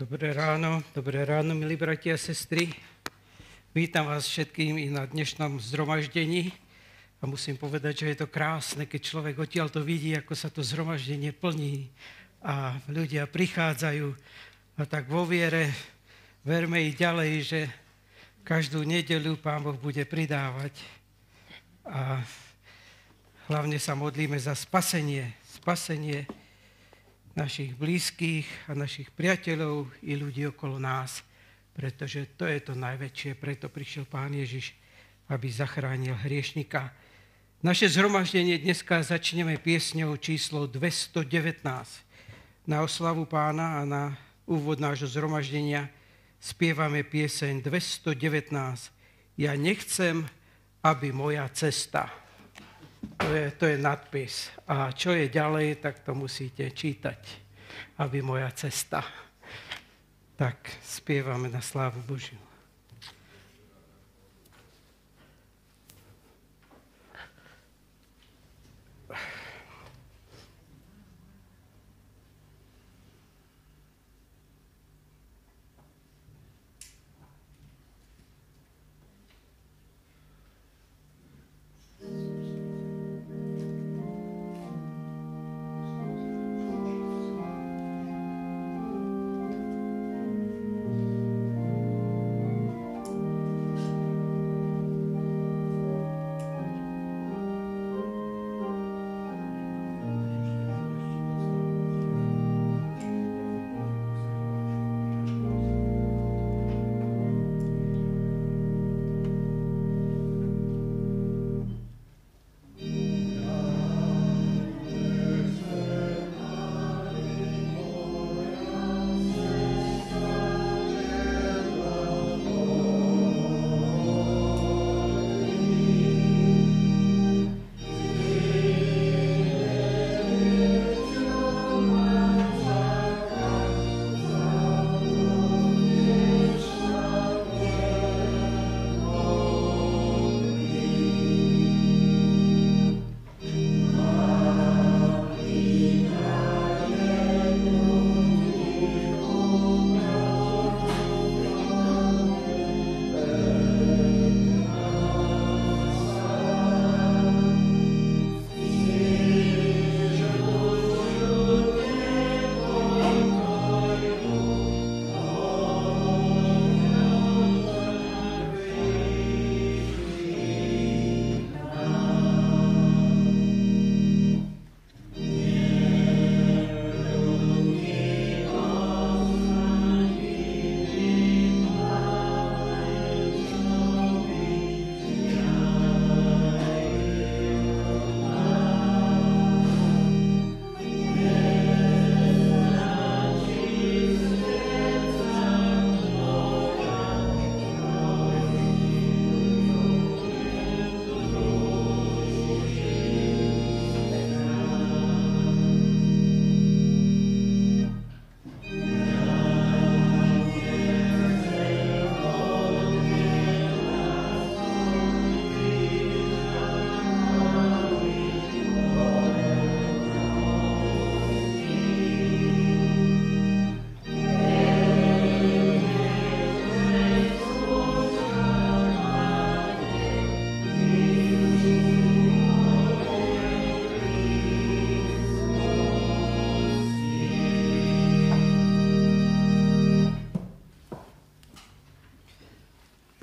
Dobré ráno, dobré ráno, milí bratia a sestry. Vítam vás všetkým i na dnešnom zhromaždení. A musím povedať, že je to krásne, keď človek odtiaľ to vidí, ako sa to zhromaždenie plní a ľudia prichádzajú. A tak vo viere verme i ďalej, že každú nedelu Pán Boh bude pridávať. A hlavne sa modlíme za spasenie, spasenie našich blízkych a našich priateľov i ľudí okolo nás, pretože to je to najväčšie, preto prišiel Pán Ježiš, aby zachránil hriešnika. Naše zhromaždenie dneska začneme piesňou číslo 219. Na oslavu pána a na úvod nášho zhromaždenia spievame pieseň 219. Ja nechcem, aby moja cesta to je, to je nadpis. A čo je ďalej, tak to musíte čítať, aby moja cesta. Tak spievame na slávu Božiu.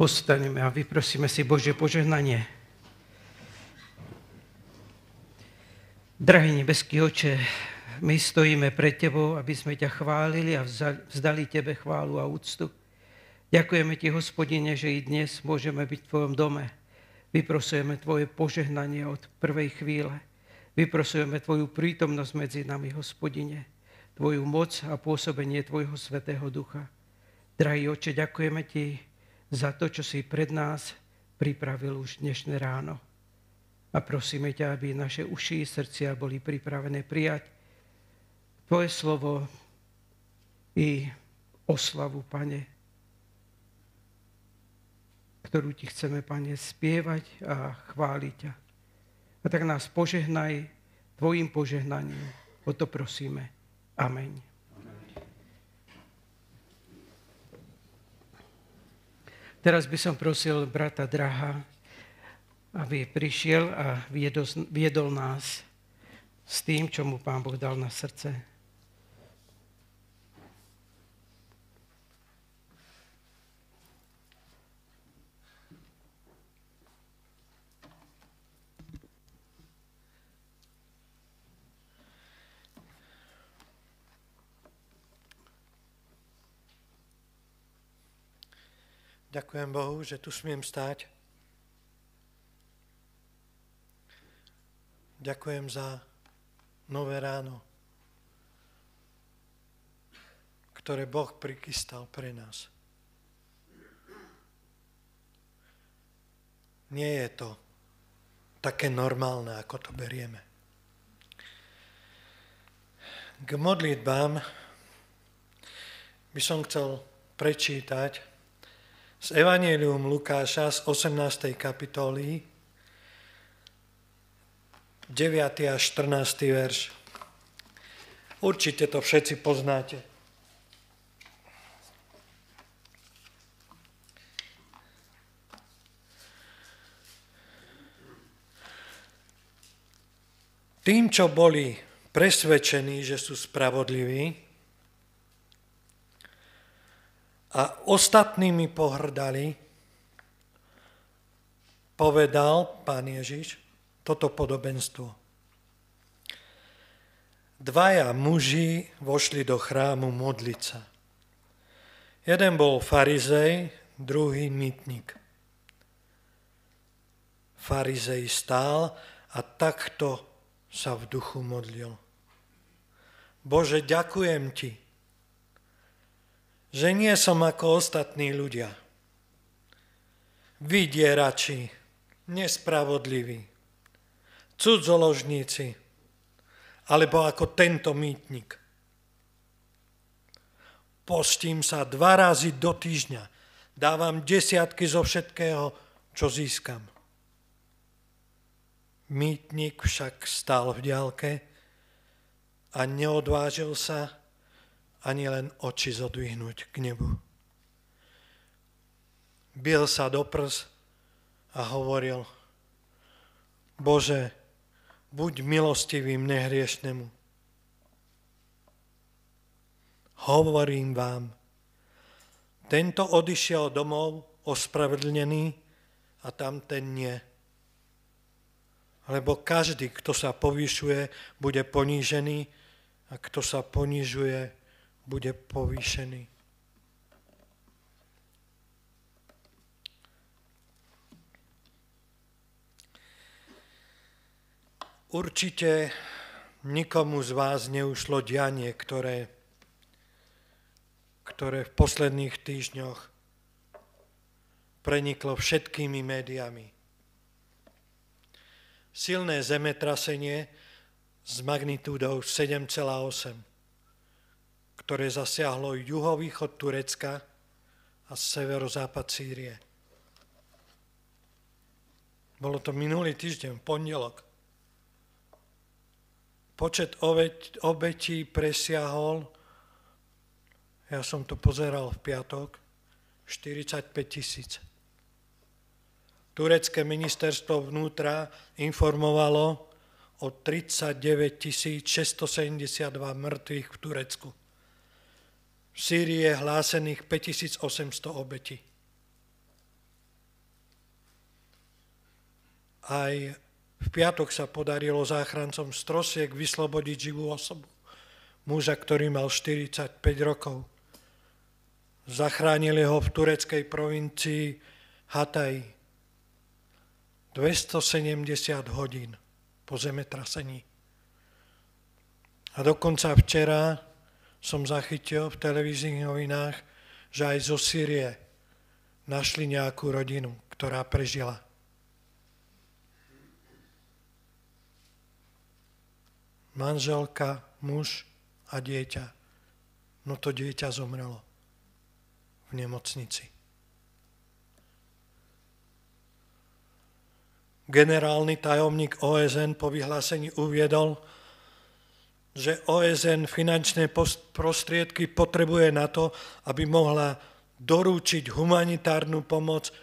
Postaneme a vyprosíme si Božie požehnanie. Drahý nebeský oče, my stojíme pred Tebou, aby sme ťa chválili a vzdali Tebe chválu a úctu. Ďakujeme Ti, hospodine, že i dnes môžeme byť v Tvojom dome. Vyprosujeme Tvoje požehnanie od prvej chvíle. Vyprosujeme Tvoju prítomnosť medzi nami, hospodine, Tvoju moc a pôsobenie Tvojho Svetého Ducha. Drahý oče, ďakujeme Ti za to, čo si pred nás pripravil už dnešné ráno. A prosíme ťa, aby naše uši i srdcia boli pripravené prijať Tvoje slovo i oslavu, Pane, ktorú Ti chceme, Pane, spievať a chváliť ťa. A tak nás požehnaj Tvojim požehnaním. O to prosíme. Amen. Teraz by som prosil brata Draha, aby prišiel a viedol, nás s tým, čo mu Pán Boh dal na srdce. Ďakujem Bohu, že tu smiem stáť. Ďakujem za nové ráno, ktoré Boh prikystal pre nás. Nie je to také normálne, ako to berieme. K modlitbám by som chcel prečítať z Evangelium Lukáša z 18. kapitoly, 9. a 14. verš. Určite to všetci poznáte. Tým, čo boli presvedčení, že sú spravodliví, a ostatnými pohrdali, povedal pán Ježiš toto podobenstvo. Dvaja muži vošli do chrámu modliť sa. Jeden bol farizej, druhý mytník. Farizej stál a takto sa v duchu modlil. Bože, ďakujem ti, že nie som ako ostatní ľudia. Vydierači, nespravodliví, cudzoložníci, alebo ako tento mýtnik. Postím sa dva razy do týždňa. Dávam desiatky zo všetkého, čo získam. Mýtnik však stál v ďalke a neodvážil sa ani len oči zodvihnúť k nebu. Bil sa do prs a hovoril, Bože, buď milostivým nehriešnemu. Hovorím vám, tento odišiel domov ospravedlnený a tamten nie. Lebo každý, kto sa povyšuje, bude ponížený a kto sa ponižuje, bude povýšený. Určite nikomu z vás neušlo dianie, ktoré, ktoré v posledných týždňoch preniklo všetkými médiami. Silné zemetrasenie s magnitúdou 7,8 ktoré zasiahlo juhovýchod Turecka a severozápad Sýrie. Bolo to minulý týždeň, pondelok. Počet obetí presiahol, ja som to pozeral v piatok, 45 tisíc. Turecké ministerstvo vnútra informovalo o 39 672 mŕtvych v Turecku. V Sýrii je hlásených 5800 obetí. Aj v piatok sa podarilo záchrancom z trosiek vyslobodiť živú osobu. Muža, ktorý mal 45 rokov. Zachránili ho v tureckej provincii Hatay. 270 hodín po zemetrasení. A dokonca včera som zachytil v televíznych novinách, že aj zo Sýrie našli nejakú rodinu, ktorá prežila. Manželka, muž a dieťa. No to dieťa zomrelo v nemocnici. Generálny tajomník OSN po vyhlásení uviedol, že OSN finančné prostriedky potrebuje na to, aby mohla doručiť humanitárnu pomoc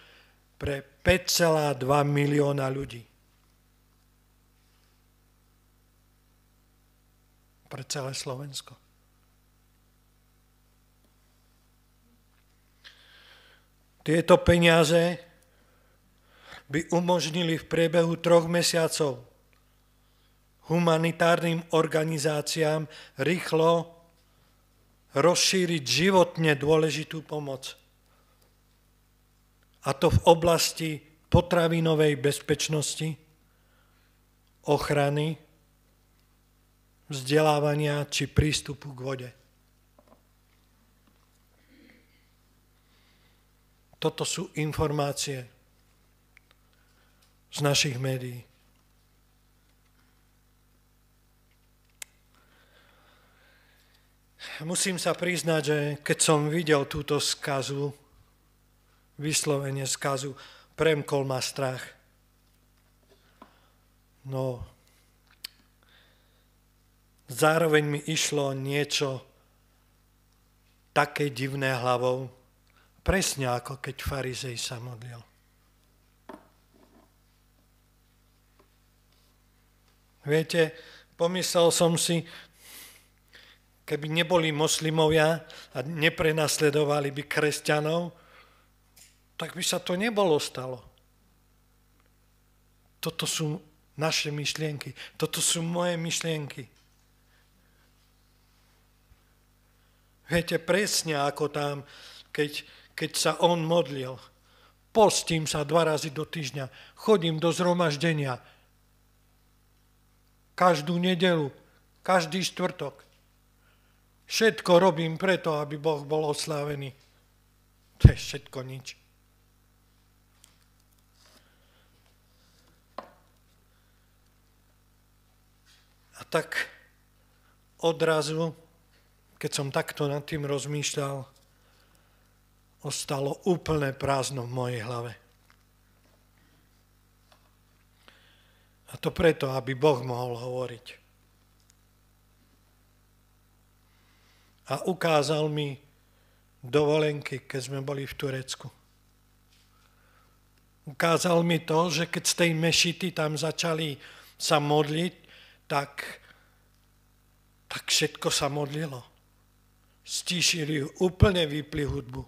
pre 5,2 milióna ľudí. Pre celé Slovensko. Tieto peniaze by umožnili v priebehu troch mesiacov humanitárnym organizáciám rýchlo rozšíriť životne dôležitú pomoc. A to v oblasti potravinovej bezpečnosti, ochrany, vzdelávania či prístupu k vode. Toto sú informácie z našich médií. Musím sa priznať, že keď som videl túto skazu, vyslovene skazu, premkol ma strach. No, zároveň mi išlo niečo také divné hlavou, presne ako keď farizej sa modlil. Viete, pomyslel som si, keby neboli moslimovia a neprenasledovali by kresťanov, tak by sa to nebolo stalo. Toto sú naše myšlienky. Toto sú moje myšlienky. Viete presne ako tam, keď, keď sa on modlil. Postím sa dva razy do týždňa. Chodím do zhromaždenia. Každú nedelu, každý štvrtok. Všetko robím preto, aby Boh bol oslávený. To je všetko nič. A tak odrazu, keď som takto nad tým rozmýšľal, ostalo úplné prázdno v mojej hlave. A to preto, aby Boh mohol hovoriť. A ukázal mi dovolenky, keď sme boli v Turecku. Ukázal mi to, že keď z tej mešity tam začali sa modliť, tak, tak všetko sa modlilo. Stíšili, úplne vypli hudbu.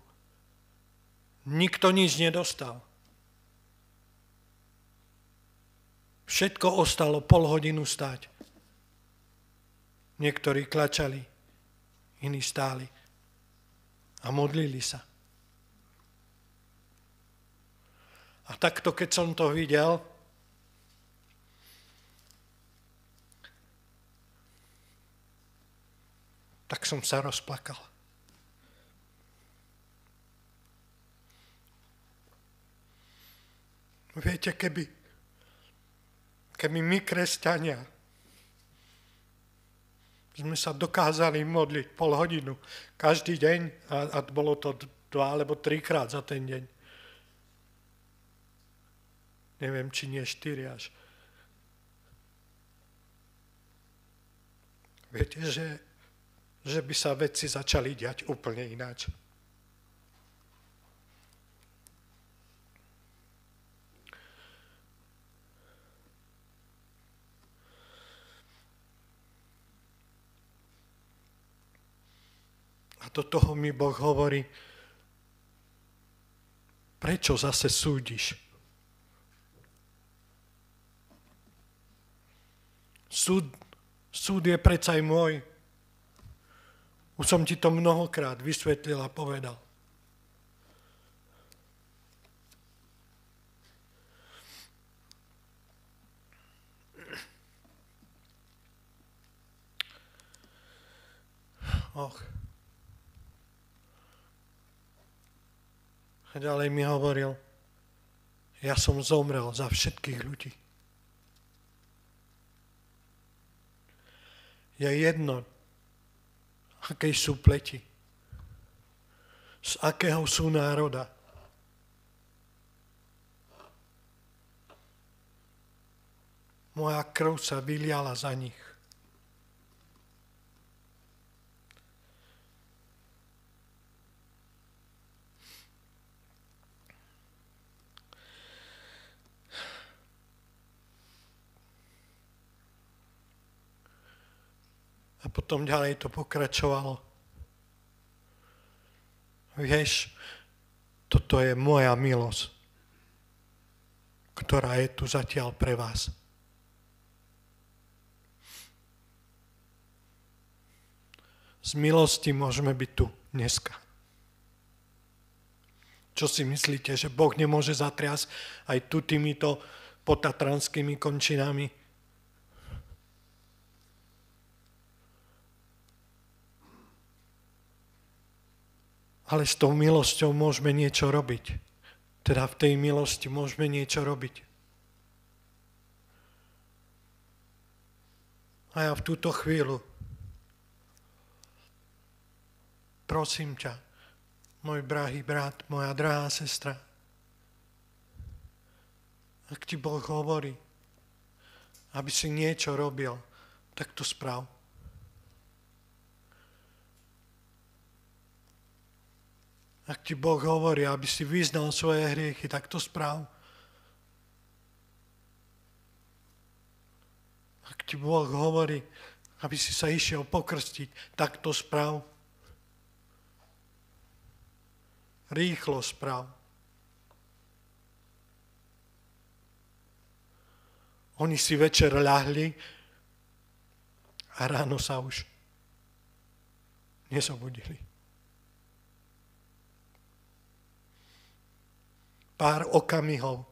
Nikto nič nedostal. Všetko ostalo pol hodinu stáť. Niektorí klačali iní stáli a modlili sa. A takto, keď som to videl, tak som sa rozplakal. Viete, keby, keby my, kresťania, sme sa dokázali modliť pol hodinu každý deň a, a bolo to dva alebo trikrát za ten deň. Neviem, či nie štyri až. Viete, že, že by sa veci začali diať úplne ináč. Do toho mi Boh hovorí, prečo zase súdiš? Súd, súd je predsa aj môj. Už som ti to mnohokrát vysvetlil a povedal. Och. A ďalej mi hovoril, ja som zomrel za všetkých ľudí. Je jedno, akej sú pleti, z akého sú národa. Moja krv sa vyliala za nich. A potom ďalej to pokračovalo. Vieš, toto je moja milosť, ktorá je tu zatiaľ pre vás. Z milosti môžeme byť tu dneska. Čo si myslíte, že Boh nemôže zatriasť aj tu týmito potatranskými končinami? Ale s tou milosťou môžeme niečo robiť. Teda v tej milosti môžeme niečo robiť. A ja v túto chvíľu prosím ťa, môj drahý brat, moja drahá sestra, ak ti Boh hovorí, aby si niečo robil, tak to správ. Ak ti Boh hovorí, aby si vyznal svoje hriechy, tak to správ. Ak ti Boh hovorí, aby si sa išiel pokrstiť, tak to správ. Rýchlo správ. Oni si večer ľahli a ráno sa už nezobudili. Pár okamihov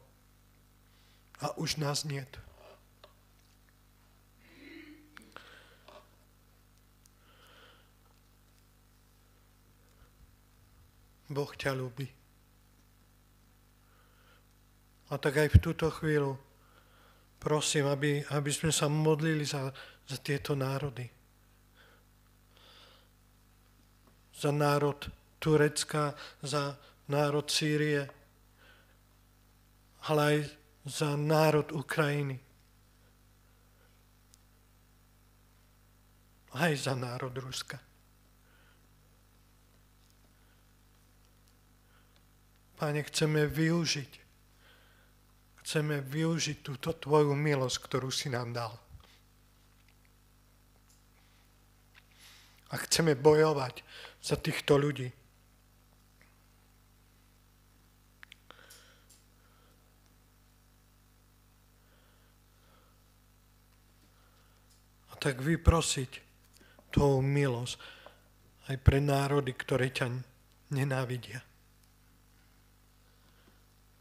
a už nás niet. Boh ťa ľúbi. A tak aj v túto chvíľu prosím, aby, aby sme sa modlili za, za tieto národy. Za národ Turecka, za národ Sýrie, ale aj za národ Ukrajiny. Aj za národ Ruska. Pane, chceme využiť, chceme využiť túto Tvoju milosť, ktorú si nám dal. A chceme bojovať za týchto ľudí. Tak vyprosiť tú milosť aj pre národy, ktoré ťa nenávidia.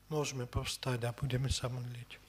Môžeme povstať a budeme sa modliť.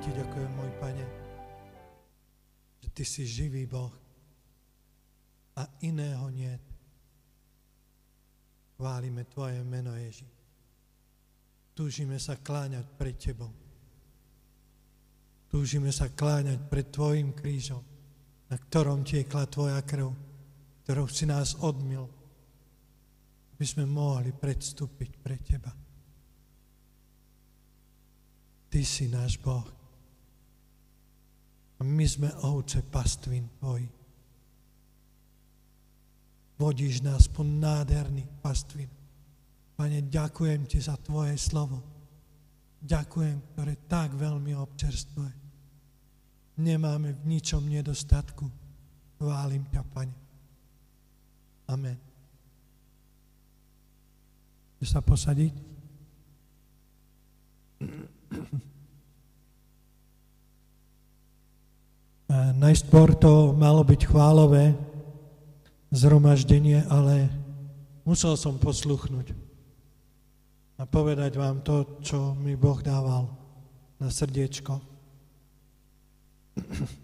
Ti ďakujem, môj Pane, že Ty si živý Boh a iného nie. Chválime Tvoje meno, Ježi. Túžime sa kláňať pred Tebou. Túžime sa kláňať pred Tvojim krížom, na ktorom tiekla Tvoja krv, ktorou si nás odmil, aby sme mohli predstúpiť pre Teba. Ty si náš Boh. My sme ovce pastvín Tvoji. Vodíš nás po nádherných pastvín. Pane, ďakujem Ti za Tvoje slovo. Ďakujem, ktoré tak veľmi občerstvuje. Nemáme v ničom nedostatku. Chválim ťa, Pane. Amen. Chce sa posadiť? Najskôr to malo byť chválové zhromaždenie, ale musel som posluchnúť a povedať vám to, čo mi Boh dával na srdiečko.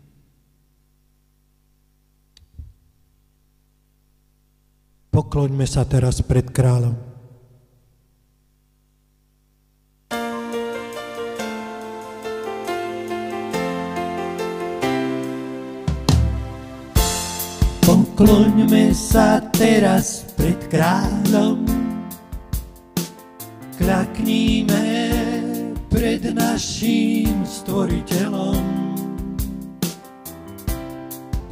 Pokloňme sa teraz pred kráľom. Pokloňme sa teraz pred kráľom, klakníme pred naším stvoriteľom.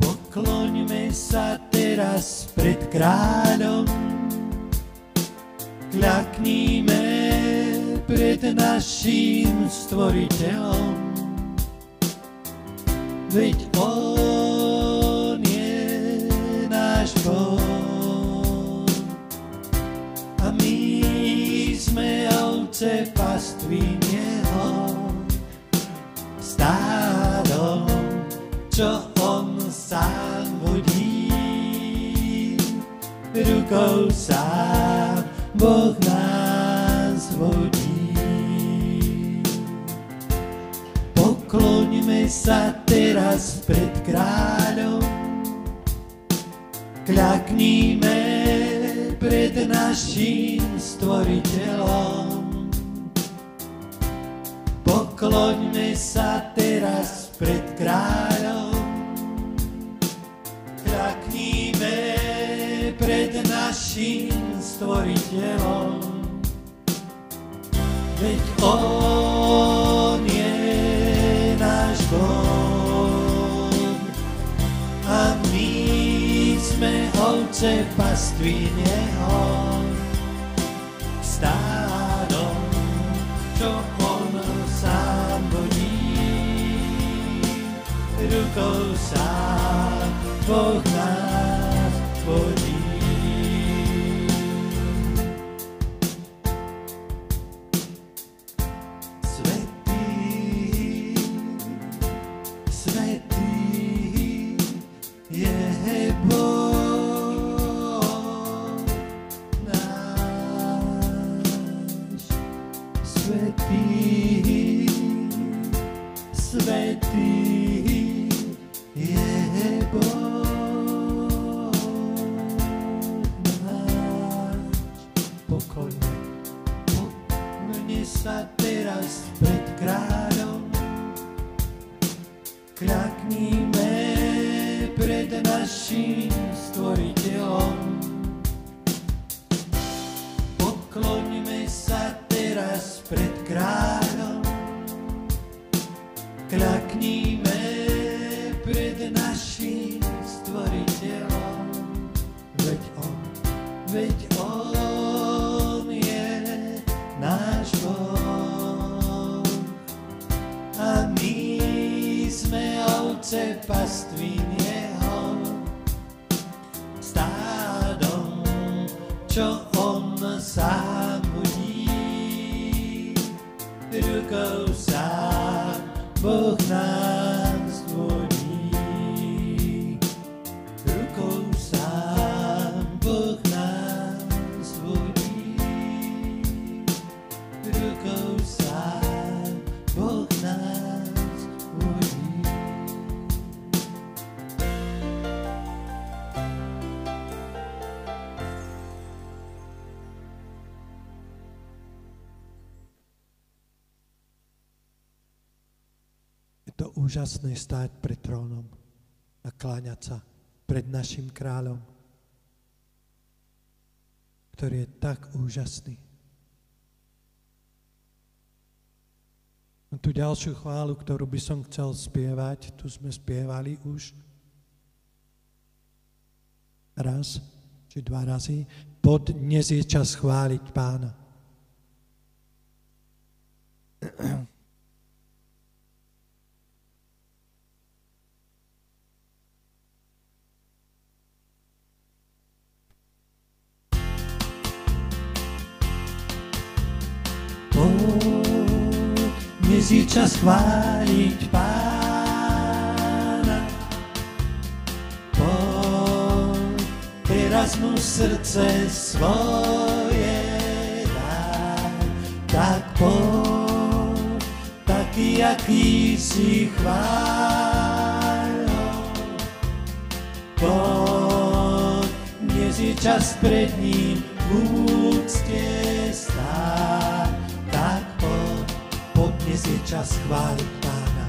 Pokloňme sa teraz pred kráľom, klakníme pred naším stvoriteľom. Veď on ovce paství Jeho stádom, čo On sám vodí. Rukou sám Boh nás vodí. Pokloňme sa teraz pred kráľom, kľakníme pred naším stvoriteľom. Pokloňme sa teraz pred kráľom, kľakníme pred naším stvoriteľom. Veď On je náš Boh a sme ovce pastvín jeho stádom, čo Rukou sám Boh nás. Úžasné stáť pred trónom a kláňať sa pred našim kráľom, ktorý je tak úžasný. A tu ďalšiu chválu, ktorú by som chcel spievať, tu sme spievali už raz či dva razy. Pod dnes je čas chváliť pána. dnes je čas chváliť pána. Poď, teraz mu srdce svoje daj, tak poď, taký, aký si chválil. Poď, dnes je čas pred ním v úcte stáť, poď, poď, dnes je čas chváliť Pána.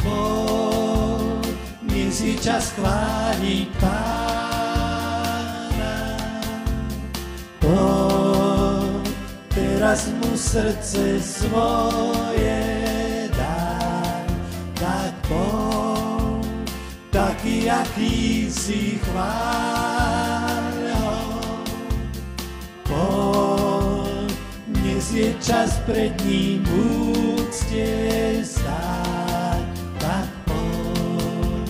Poď, dnes je čas chváliť Pána. Poď, teraz mu srdce svoje daj, tak poď, taký, aký si chválil. Je čas pred ním úcte stáť, tak poď.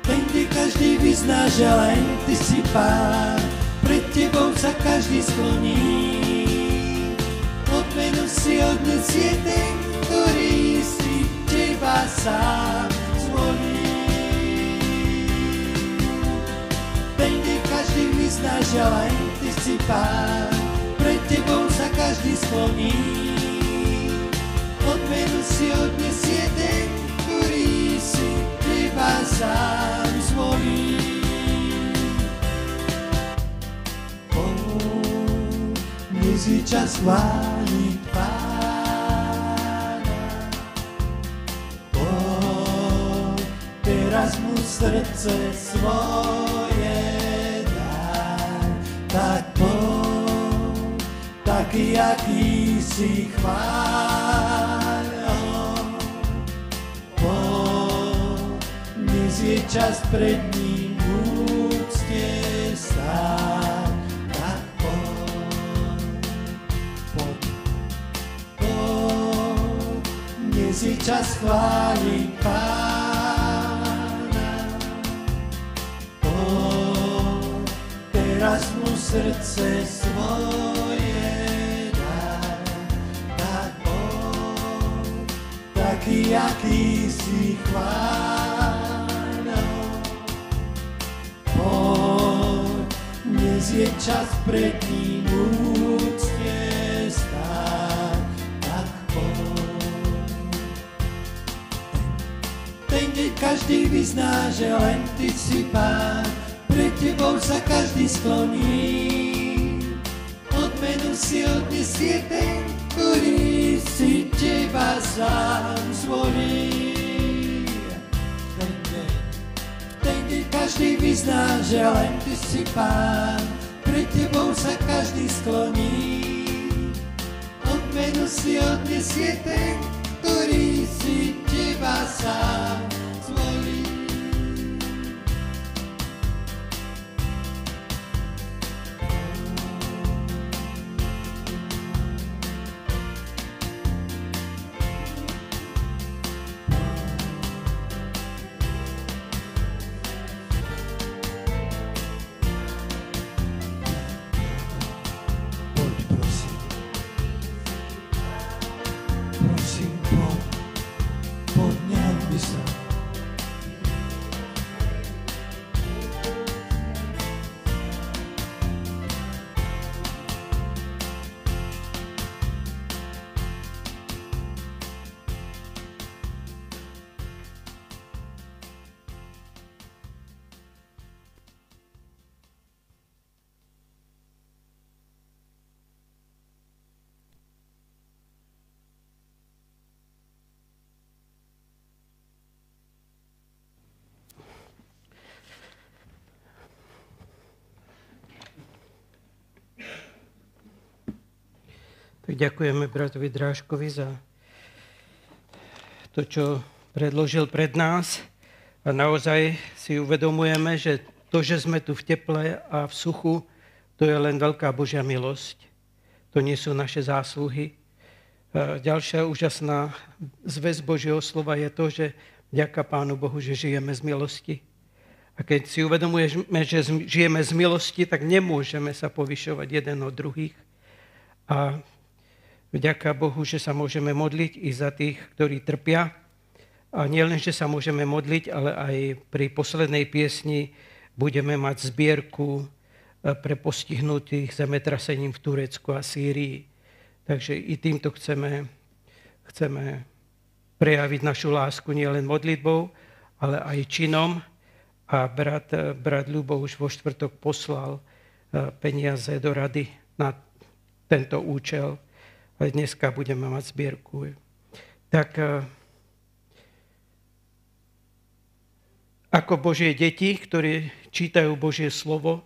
Ten, kde každý vyzná, že len ty si pán, pred tebou sa každý skloní. Odmenu si odnesie ten, ktorý si teba sám zvolí. Ten, kde každý vyzná, že len ty si pán, tebou sa každý skloní. Odmenu si odnesie ten, ktorý si teba sám zvolí. Čas chváliť Pána. Poď, teraz mu srdce svoje daj, tak taký, aký si chválil. Poď, dnes je čas pred ním úcte stáť, tak dnes je čas chváliť Pána. Poď, teraz mu srdce svoje aký si chválil. Poď, dnes je čas pred ním úcte stáť, tak poď. Ten, kde každý vyzná, že len ty si pán, pred tebou sa každý skloní. Odmenu si odnesie ten, ktorý si teba sám zvolí. Ten deň, ten deň každý vyzná, že len ty si pán, pred tebou sa každý skloní. Odmenu si odnesie ten, ktorý si teba sám ďakujeme bratovi Drážkovi za to, čo predložil pred nás. A naozaj si uvedomujeme, že to, že sme tu v teple a v suchu, to je len veľká Božia milosť. To nie sú naše zásluhy. A ďalšia úžasná zväz Božieho slova je to, že ďaká Pánu Bohu, že žijeme z milosti. A keď si uvedomujeme, že žijeme z milosti, tak nemôžeme sa povyšovať jeden od druhých. A Vďaka Bohu, že sa môžeme modliť i za tých, ktorí trpia. A nielen, že sa môžeme modliť, ale aj pri poslednej piesni budeme mať zbierku eh, pre postihnutých zemetrasením v Turecku a Sýrii. Takže i týmto chceme, chceme prejaviť našu lásku nielen modlitbou, ale aj činom. A brat, eh, brat Ľubo už vo štvrtok poslal eh, peniaze do rady na tento účel ale dneska budeme mať zbierku. Tak eh, ako Božie deti, ktorí čítajú Božie slovo,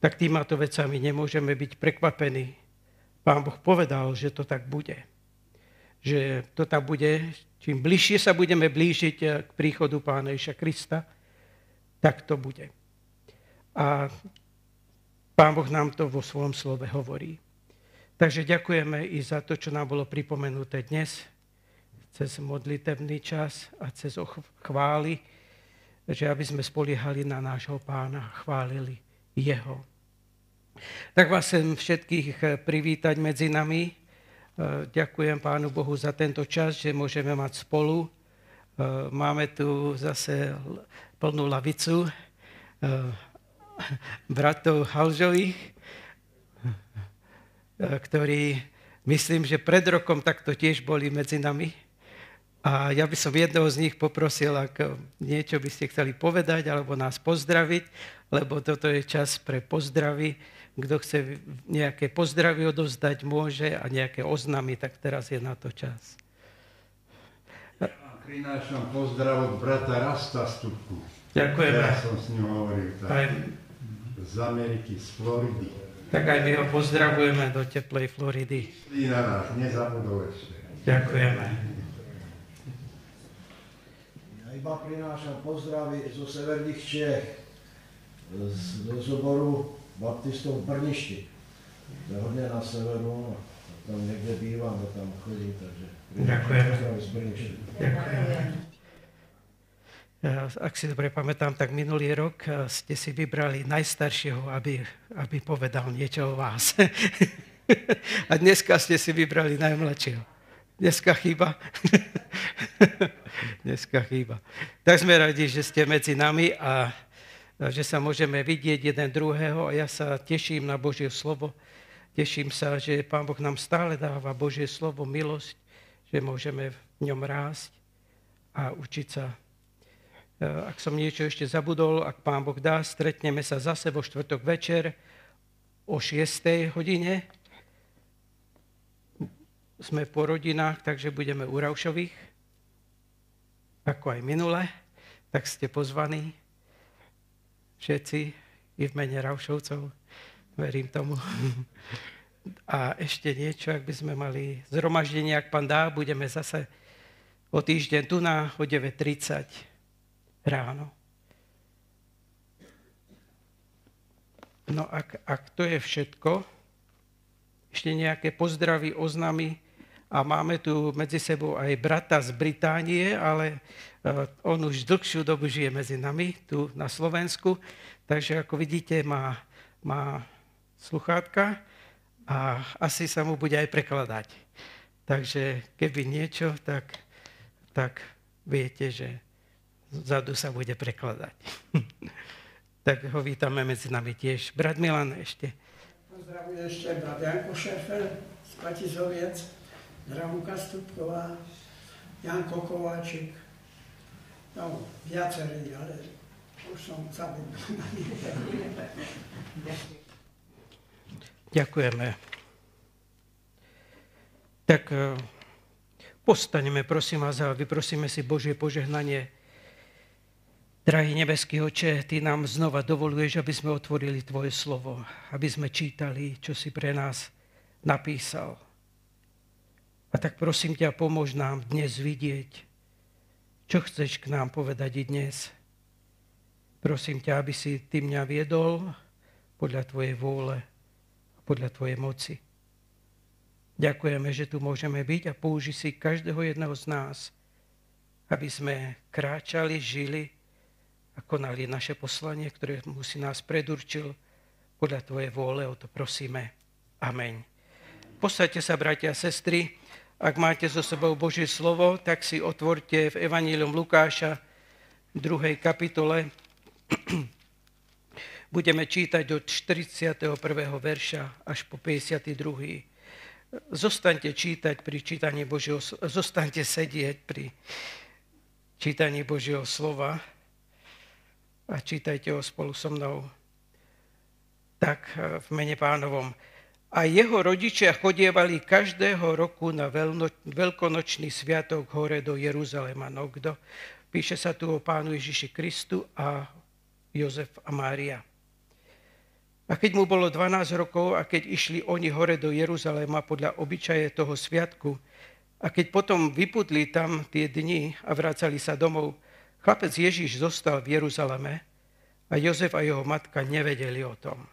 tak týmato vecami nemôžeme byť prekvapení. Pán Boh povedal, že to tak bude. Že to tak bude, čím bližšie sa budeme blížiť eh, k príchodu Pána Iša Krista, tak to bude. A Pán Boh nám to vo svojom slove hovorí. Takže ďakujeme i za to, čo nám bolo pripomenuté dnes, cez modlitevný čas a cez chvály, že aby sme spoliehali na nášho pána, chválili jeho. Tak vás chcem všetkých privítať medzi nami. E, ďakujem Pánu Bohu za tento čas, že môžeme mať spolu. E, máme tu zase plnú lavicu bratov Halžových, ktorí, myslím, že pred rokom takto tiež boli medzi nami. A ja by som jedného z nich poprosil, ak niečo by ste chceli povedať alebo nás pozdraviť, lebo toto je čas pre pozdravy. Kto chce nejaké pozdravy odovzdať, môže a nejaké oznamy, tak teraz je na to čas. Prinášam pozdrav od brata Rasta Stupku. Ďakujeme. Ja som s ním hovoril. Tak. Z Ameriky, z Floridy. Tak aj my ho pozdravujeme do teplej Floridy. I na nás, nezabudol ešte. Ďakujeme. Ja iba prinášam pozdravy zo severných Čech, z, zoboru baptistov v Brništi. To je hodne na severu, tam niekde bývam, tam chodím, takže Ďakujem. z Brništi. Ďakujem. Ak si dobre pamätám, tak minulý rok eh, ste si vybrali najstaršieho, aby, aby povedal niečo o vás. A dneska ste si vybrali najmladšieho. Dneska chýba. dneska chýba. Tak sme radi, že ste medzi nami a že sa môžeme vidieť jeden druhého a ja sa teším na Božie slovo. Teším sa, že Pán Boh nám stále dáva Božie slovo, milosť, že môžeme v ňom rásť a učiť sa Eh, ak som niečo ešte zabudol, ak pán Boh dá, stretneme sa zase vo štvrtok večer o 6. hodine. Sme po rodinách, takže budeme u Raušových, ako aj minule, tak ste pozvaní všetci i v mene Raušovcov. Verím tomu. A ešte niečo, ak by sme mali zhromaždenie, ak pán dá, budeme zase o týždeň tu na o 9.30 ráno. No ak, ak to je všetko, ešte nejaké pozdravy, oznamy a máme tu medzi sebou aj brata z Británie, ale uh, on už dlhšiu dobu žije medzi nami tu na Slovensku, takže ako vidíte má, má sluchátka a asi sa mu bude aj prekladať. Takže keby niečo, tak, tak viete, že Zadu sa bude prekladať. tak ho vítame medzi nami tiež. Brat Milan ešte. Pozdravujem ešte brat Janko Šefer z Patizoviec, Drahuka Stupková, Janko Kováčik, no, viacerí, ale už som zabudol Ďakujeme. Tak eh, postaneme, prosím vás, a vyprosíme si Božie požehnanie Drahý nebeský oče, Ty nám znova dovoluješ, aby sme otvorili Tvoje slovo, aby sme čítali, čo si pre nás napísal. A tak prosím ťa, pomôž nám dnes vidieť, čo chceš k nám povedať i dnes. Prosím ťa, aby si ty mňa viedol podľa tvojej vôle a podľa tvojej moci. Ďakujeme, že tu môžeme byť a použi si každého jedného z nás, aby sme kráčali, žili a konali naše poslanie, ktoré si nás predurčil podľa tvojej vôle. O to prosíme. Amen. Posaďte sa, bratia a sestry. Ak máte so sebou Božie slovo, tak si otvorte v Evanílium Lukáša, v druhej kapitole. Budeme čítať od 41. verša až po 52. Zostaňte čítať pri čítaní Božieho zostaňte sedieť pri čítaní Božieho slova a čítajte ho spolu so mnou. Tak v mene pánovom a jeho rodičia chodievali každého roku na veľkonočný sviatok hore do Jeruzalema. No kto? Píše sa tu o pánu Ježiši Kristu a Jozef a Mária. A keď mu bolo 12 rokov a keď išli oni hore do Jeruzalema podľa obyčaje toho sviatku, a keď potom vyputli tam tie dni a vracali sa domov, chlapec Ježiš zostal v Jeruzaleme a Jozef a jeho matka nevedeli o tom.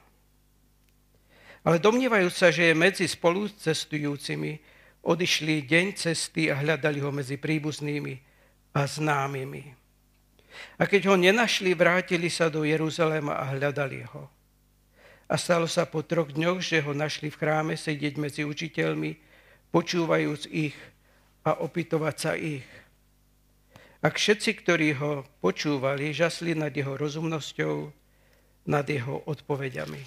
Ale domnievajú sa, že je medzi spolucestujúcimi, odišli deň cesty a hľadali ho medzi príbuznými a známymi. A keď ho nenašli, vrátili sa do Jeruzalema a hľadali ho. A stalo sa po troch dňoch, že ho našli v chráme sedieť medzi učiteľmi, počúvajúc ich a opytovať sa ich. Ak všetci, ktorí ho počúvali, žasli nad jeho rozumnosťou, nad jeho odpovediami.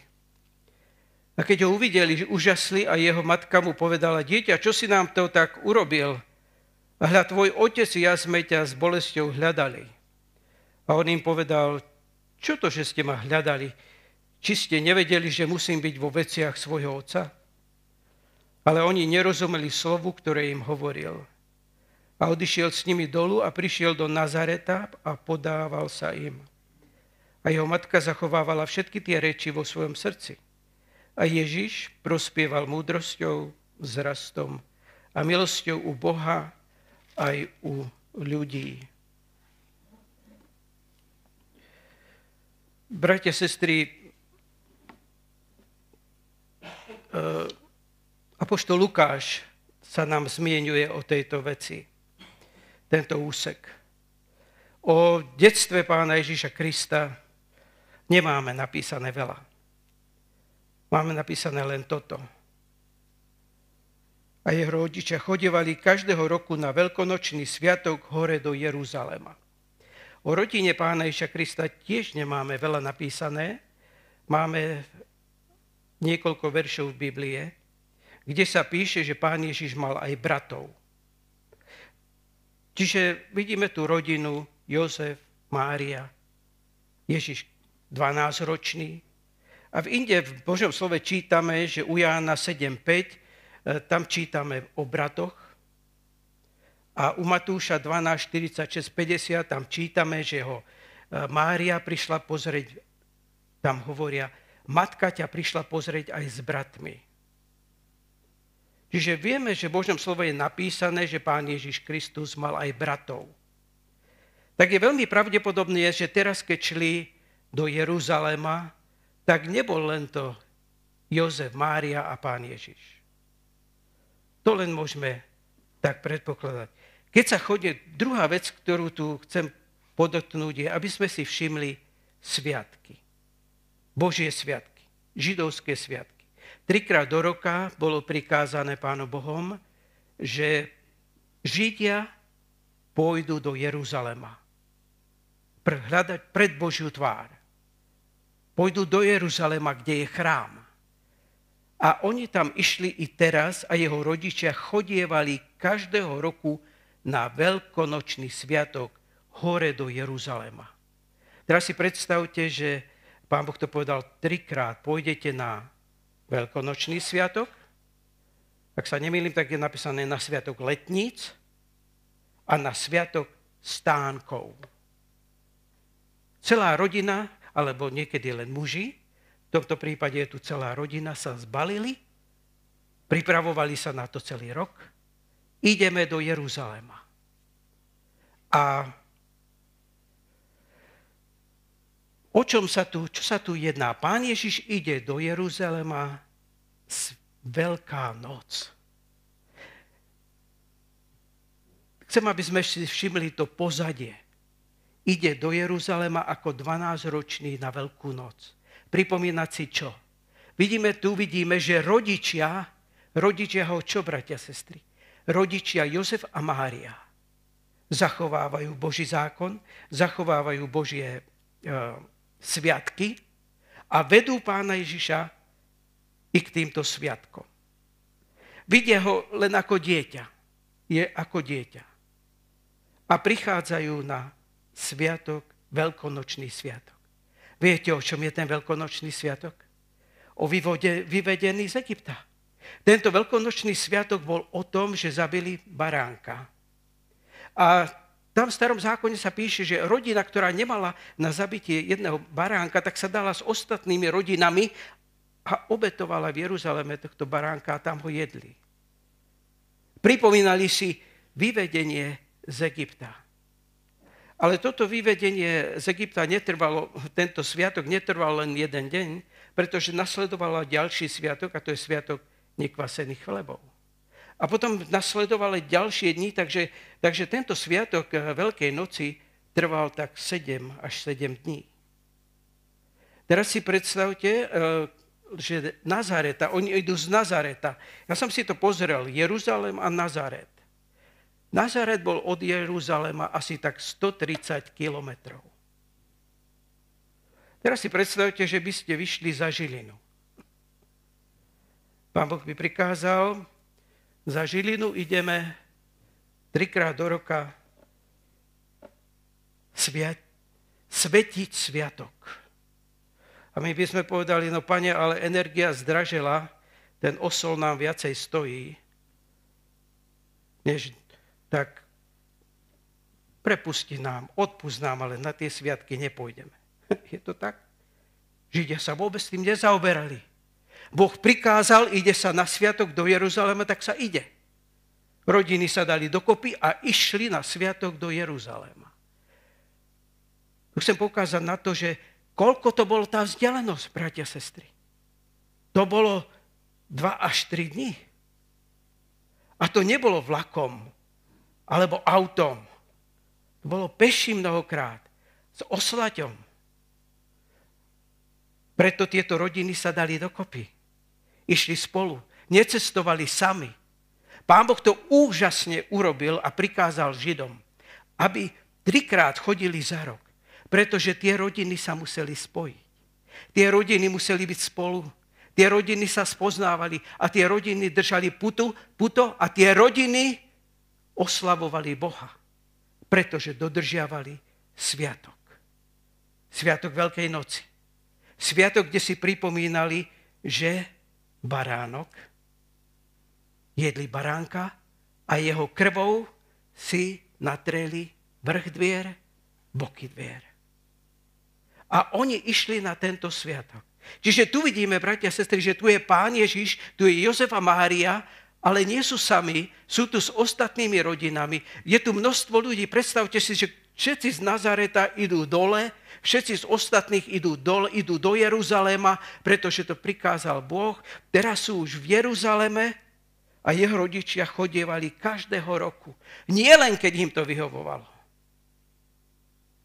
A keď ho uvideli, že úžasli a jeho matka mu povedala, dieťa, čo si nám to tak urobil? A hľa, tvoj otec ja sme ťa s bolesťou hľadali. A on im povedal, čo to, že ste ma hľadali? Či ste nevedeli, že musím byť vo veciach svojho otca? Ale oni nerozumeli slovu, ktoré im hovoril. A odišiel s nimi dolu a prišiel do Nazareta a podával sa im. A jeho matka zachovávala všetky tie reči vo svojom srdci. A Ježiš prospieval múdrosťou, vzrastom a milosťou u Boha aj u ľudí. Bratia, sestry, eh, Apoštol Lukáš sa nám zmienuje o tejto veci, tento úsek. O detstve pána Ježíša Krista nemáme napísané veľa. Máme napísané len toto. A jeho rodičia chodevali každého roku na veľkonočný sviatok hore do Jeruzalema. O rodine pána Iša Krista tiež nemáme veľa napísané. Máme niekoľko veršov v Biblie, kde sa píše, že pán Ježiš mal aj bratov. Čiže vidíme tú rodinu Jozef, Mária, Ježiš 12-ročný, a v inde v Božom slove čítame, že u Jána 7.5, e, tam čítame o bratoch. A u Matúša 12.46.50 tam čítame, že ho e, Mária prišla pozrieť, tam hovoria, matka ťa prišla pozrieť aj s bratmi. Čiže vieme, že v Božom slove je napísané, že Pán Ježiš Kristus mal aj bratov. Tak je veľmi pravdepodobné, že teraz, keď šli do Jeruzalema, tak nebol len to Jozef, Mária a pán Ježiš. To len môžeme tak predpokladať. Keď sa chodí, druhá vec, ktorú tu chcem podotknúť, je, aby sme si všimli sviatky. Božie sviatky, židovské sviatky. Trikrát do roka bolo prikázané pánom Bohom, že Židia pôjdu do Jeruzalema. Hľadať pred Božiu tvár. Pôjdu do Jeruzalema, kde je chrám. A oni tam išli i teraz a jeho rodičia chodievali každého roku na veľkonočný sviatok hore do Jeruzalema. Teraz si predstavte, že pán Boh to povedal trikrát. Pôjdete na veľkonočný sviatok. Ak sa nemýlim, tak je napísané na sviatok letníc a na sviatok stánkov. Celá rodina alebo niekedy len muži, v tomto prípade je tu celá rodina, sa zbalili, pripravovali sa na to celý rok ideme do Jeruzalema. A o čom sa tu, čo sa tu jedná? Pán Ježiš ide do Jeruzalema, Veľká noc. Chcem, aby sme si všimli to pozadie. Ide do Jeruzalema ako 12-ročný na Veľkú noc. Pripomínať si čo? Vidíme tu, vidíme, že rodičia, rodičia ho čo, bratia, sestry? Rodičia Jozef a Mária zachovávajú Boží zákon, zachovávajú Božie e, sviatky a vedú pána Ježiša i k týmto sviatkom. Vidia ho len ako dieťa. Je ako dieťa a prichádzajú na sviatok, veľkonočný sviatok. Viete, o čom je ten veľkonočný sviatok? O vyvode, vyvedení z Egypta. Tento veľkonočný sviatok bol o tom, že zabili baránka. A tam v starom zákone sa píše, že rodina, ktorá nemala na zabitie jedného baránka, tak sa dala s ostatnými rodinami a obetovala v Jeruzaleme tohto baránka a tam ho jedli. Pripomínali si vyvedenie z Egypta. Ale toto vyvedenie z Egypta netrvalo, tento sviatok netrval len jeden deň, pretože nasledovala ďalší sviatok a to je sviatok nekvasených chlebov. A potom nasledovali ďalšie dni, takže, takže tento sviatok eh, Veľkej noci trval tak 7 až 7 dní. Teraz si predstavte, eh, že Nazareta, oni idú z Nazareta. Ja som si to pozrel, Jeruzalém a Nazaret. Nazaret bol od Jeruzalema asi tak 130 kilometrov. Teraz si predstavte, že by ste vyšli za Žilinu. Pán Boh by prikázal, za Žilinu ideme trikrát do roka sviat, svetiť sviatok. A my by sme povedali, no pane, ale energia zdražela, ten osol nám viacej stojí, než tak prepusti nám, odpust nám, ale na tie sviatky nepôjdeme. Je to tak? Židia sa vôbec tým nezaoberali. Boh prikázal, ide sa na sviatok do Jeruzalema, tak sa ide. Rodiny sa dali dokopy a išli na sviatok do Jeruzalema. Chcem poukázať na to, že koľko to bolo tá vzdialenosť, bratia a sestry. To bolo 2 až 3 dní. A to nebolo vlakom, alebo autom. To bolo peši mnohokrát, s oslaťom. Preto tieto rodiny sa dali dokopy. Išli spolu, necestovali sami. Pán Boh to úžasne urobil a prikázal Židom, aby trikrát chodili za rok, pretože tie rodiny sa museli spojiť. Tie rodiny museli byť spolu, tie rodiny sa spoznávali a tie rodiny držali putu, puto a tie rodiny oslavovali Boha, pretože dodržiavali sviatok. Sviatok Veľkej noci. Sviatok, kde si pripomínali, že baránok, jedli baránka a jeho krvou si natreli vrch dvier, boky dvier. A oni išli na tento sviatok. Čiže tu vidíme, bratia a sestry, že tu je pán Ježiš, tu je Jozefa Mária ale nie sú sami, sú tu s ostatnými rodinami. Je tu množstvo ľudí, predstavte si, že všetci z Nazareta idú dole, všetci z ostatných idú dole, idú do Jeruzaléma, pretože to prikázal Boh. Teraz sú už v Jeruzaleme a jeho rodičia chodievali každého roku. Nie len, keď im to vyhovovalo.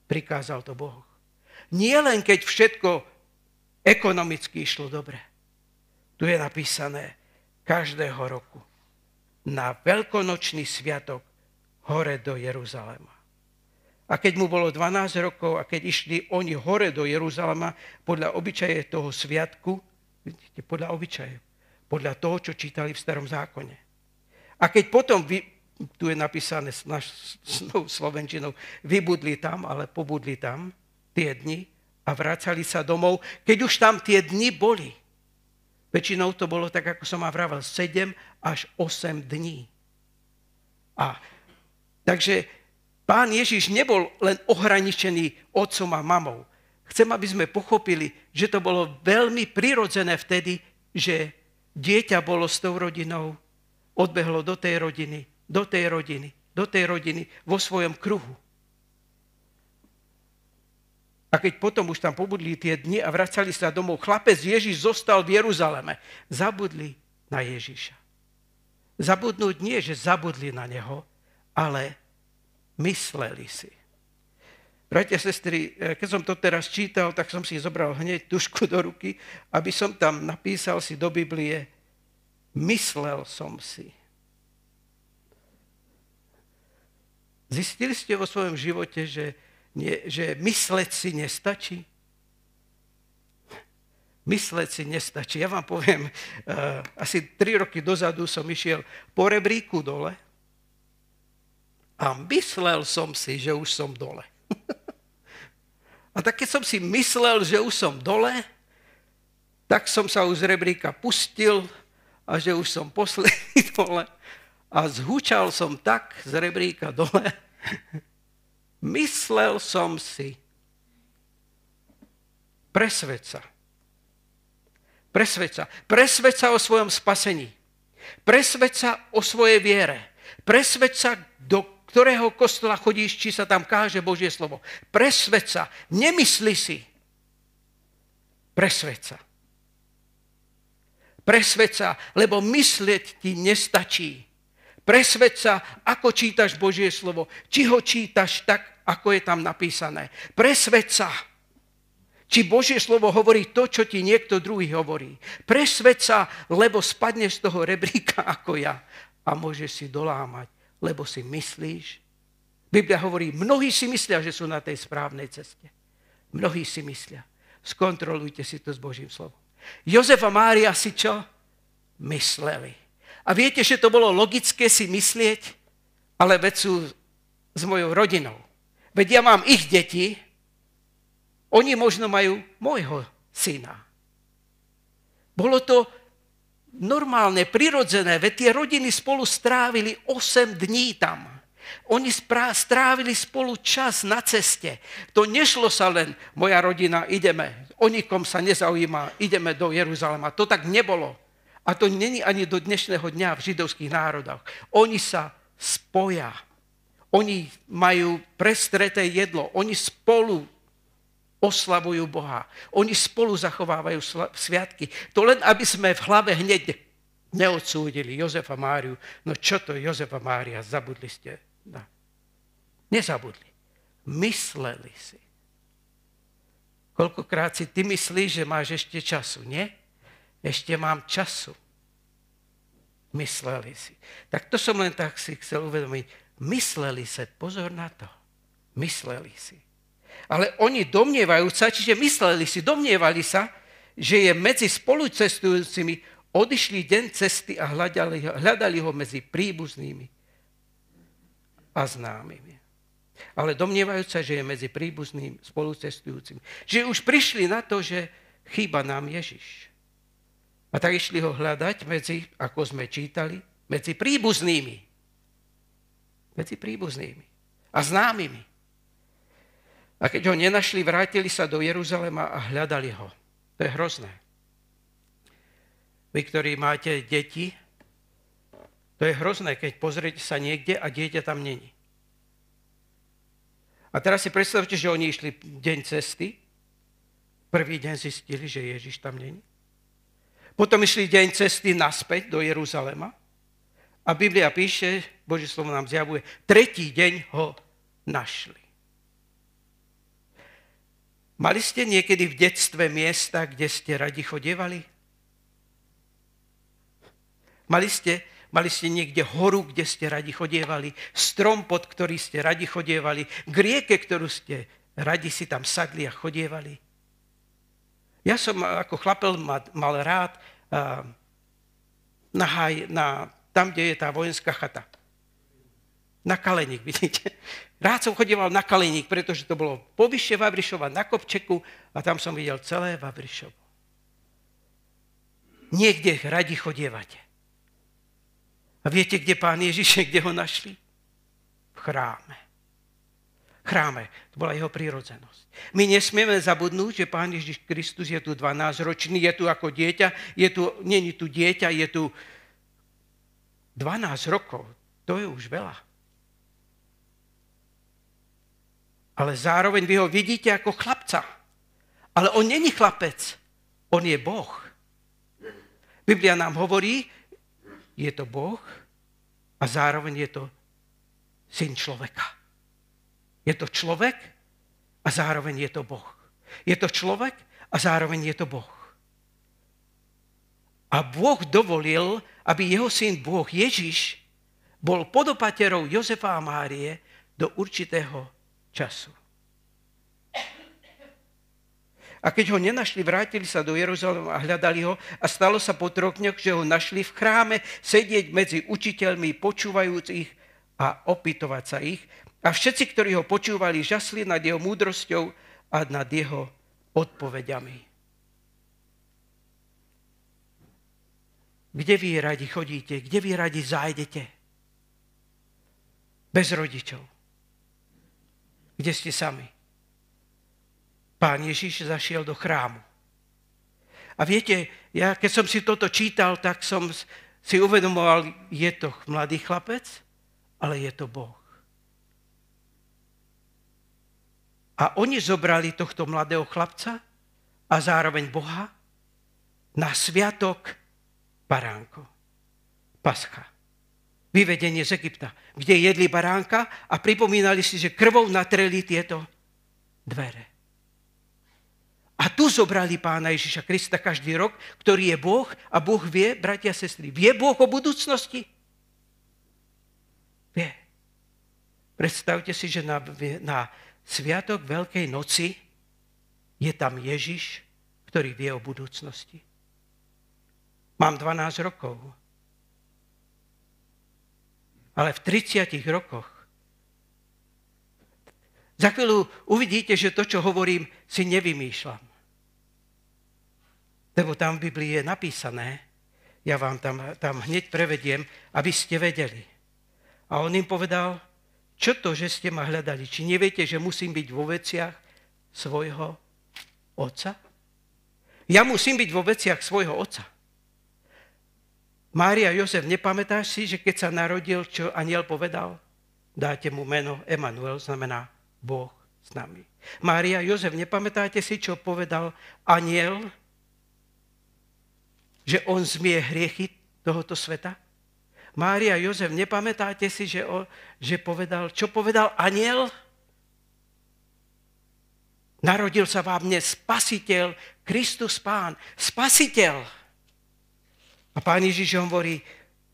Prikázal to Boh. Nie len, keď všetko ekonomicky išlo dobre. Tu je napísané, každého roku na veľkonočný sviatok hore do Jeruzalema. A keď mu bolo 12 rokov a keď išli oni hore do Jeruzalema podľa obyčaje toho sviatku, vidíte, podľa obyčaje, podľa toho, čo čítali v starom zákone. A keď potom, vy, tu je napísané s našou slovenčinou, vybudli tam, ale pobudli tam tie dni a vracali sa domov, keď už tam tie dni boli. Väčšinou to bolo tak, ako som ma vravel, 7 až 8 dní. A takže pán Ježiš nebol len ohraničený otcom a mamou. Chcem, aby sme pochopili, že to bolo veľmi prirodzené vtedy, že dieťa bolo s tou rodinou, odbehlo do tej rodiny do tej rodiny, do tej rodiny vo svojom kruhu. A keď potom už tam pobudli tie dni a vracali sa domov, chlapec Ježiš zostal v Jeruzaleme. Zabudli na Ježiša. Zabudnúť nie, že zabudli na neho, ale mysleli si. Bratia, sestry, eh, keď som to teraz čítal, tak som si zobral hneď tušku do ruky, aby som tam napísal si do Biblie, myslel som si. Zistili ste vo svojom živote, že, nie, že mysleť si nestačí? Mysleť si nestačí. Ja vám poviem, uh, asi tri roky dozadu som išiel po rebríku dole a myslel som si, že už som dole. A tak keď som si myslel, že už som dole, tak som sa už z rebríka pustil a že už som posledný dole a zhučal som tak z rebríka dole. Myslel som si, presvedca. sa. Presvedca. sa. o svojom spasení. Presvedca sa o svojej viere. Presvedca sa, ktorého kostola chodíš, či sa tam káže Božie slovo. Presvedca, sa, nemysli si. Presvedca. sa. Presveď sa, lebo myslieť ti nestačí. Presveď sa, ako čítaš Božie slovo. Či ho čítaš tak, ako je tam napísané. Presveď sa, či Božie slovo hovorí to, čo ti niekto druhý hovorí. Presveď sa, lebo spadneš z toho rebríka ako ja a môžeš si dolámať lebo si myslíš. Biblia hovorí, mnohí si myslia, že sú na tej správnej ceste. Mnohí si myslia. Skontrolujte si to s Božím slovom. Jozef a Mária si čo? Mysleli. A viete, že to bolo logické si myslieť, ale veď sú s mojou rodinou. Veď ja mám ich deti, oni možno majú môjho syna. Bolo to normálne, prirodzené, veď tie rodiny spolu strávili 8 dní tam. Oni strávili spolu čas na ceste. To nešlo sa len, moja rodina, ideme, o nikom sa nezaujíma, ideme do Jeruzalema. To tak nebolo. A to není ani do dnešného dňa v židovských národoch. Oni sa spoja. Oni majú prestreté jedlo. Oni spolu oslavujú Boha. Oni spolu zachovávajú sviatky. To len, aby sme v hlave hneď neodsúdili Jozefa Máriu. No čo to Jozefa Mária, zabudli ste? No. Nezabudli. Mysleli si. Koľkokrát si ty myslíš, že máš ešte času, nie? Ešte mám času. Mysleli si. Tak to som len tak si chcel uvedomiť. Mysleli sa, pozor na to. Mysleli si. Ale oni domnievajú sa, čiže mysleli si, domnievali sa, že je medzi spolucestujúcimi, odišli deň cesty a hľadali, hľadali ho medzi príbuznými a známymi. Ale domnievajú sa, že je medzi príbuznými spolucestujúcimi. Že už prišli na to, že chýba nám Ježiš. A tak išli ho hľadať medzi, ako sme čítali, medzi príbuznými. Medzi príbuznými a známymi. A keď ho nenašli, vrátili sa do Jeruzalema a hľadali ho. To je hrozné. Vy, ktorí máte deti, to je hrozné, keď pozriete sa niekde a dieťa tam není. A teraz si predstavte, že oni išli deň cesty, prvý deň zistili, že Ježiš tam není. Potom išli deň cesty naspäť do Jeruzalema a Biblia píše, Božie slovo nám zjavuje, tretí deň ho našli. Mali ste niekedy v detstve miesta, kde ste radi chodievali? Mali ste, mali ste niekde horu, kde ste radi chodievali? Strom, pod ktorý ste radi chodievali? K rieke, ktorú ste radi si tam sadli a chodievali? Ja som ako chlapel mal rád na, haj, na, tam, kde je tá vojenská chata. Na Kaleník, vidíte? Rád som chodieval na Kaleník, pretože to bolo povyššie Vavrišova na Kopčeku a tam som videl celé Vavrišovo. Niekde radi chodievate. A viete, kde pán Ježiš, kde ho našli? V chráme. V chráme. To bola jeho prírodzenosť. My nesmieme zabudnúť, že pán Ježiš Kristus je tu 12 ročný, je tu ako dieťa, je tu, není tu dieťa, je tu 12 rokov. to je už veľa. Ale zároveň vy ho vidíte ako chlapca. Ale on není chlapec, on je Boh. Biblia nám hovorí, je to Boh a zároveň je to syn človeka. Je to človek a zároveň je to Boh. Je to človek a zároveň je to Boh. A Boh dovolil, aby jeho syn Boh Ježiš bol podopaterou Jozefa a Márie do určitého času. A keď ho nenašli, vrátili sa do Jeruzalema a hľadali ho a stalo sa po troch dňoch, že ho našli v chráme sedieť medzi učiteľmi, počúvajúcich a opýtovať sa ich. A všetci, ktorí ho počúvali, žasli nad jeho múdrosťou a nad jeho odpovediami. Kde vy radi chodíte? Kde vy radi zájdete? Bez rodičov. Kde ste sami? pán Ježiš zašiel do chrámu. A viete, ja keď som si toto čítal, tak som si uvedomoval, je to mladý chlapec, ale je to Boh. A oni zobrali tohto mladého chlapca a zároveň Boha na sviatok baránko. Pascha. Vyvedenie z Egypta, kde jedli baránka a pripomínali si, že krvou natreli tieto dvere. A tu zobrali pána Ježiša Krista každý rok, ktorý je Boh a Boh vie, bratia a sestry, vie Boh o budúcnosti? Vie. Predstavte si, že na, na Sviatok Veľkej noci je tam Ježiš, ktorý vie o budúcnosti. Mám 12 rokov. Ale v 30 rokoch za chvíľu uvidíte, že to, čo hovorím, si nevymýšľam. Lebo tam v Biblii je napísané, ja vám tam, tam hneď prevediem, aby ste vedeli. A on im povedal, čo to, že ste ma hľadali? Či neviete, že musím byť vo veciach svojho otca? Ja musím byť vo veciach svojho otca. Mária Jozef, nepamätáš si, že keď sa narodil, čo aniel povedal? Dáte mu meno Emanuel, znamená Boh s nami. Mária, Jozef, nepamätáte si, čo povedal aniel? Že on zmie hriechy tohoto sveta? Mária, Jozef, nepamätáte si, že, o, že povedal, čo povedal aniel? Narodil sa vám dnes spasiteľ, Kristus Pán, spasiteľ. A pán Ježiš hovorí,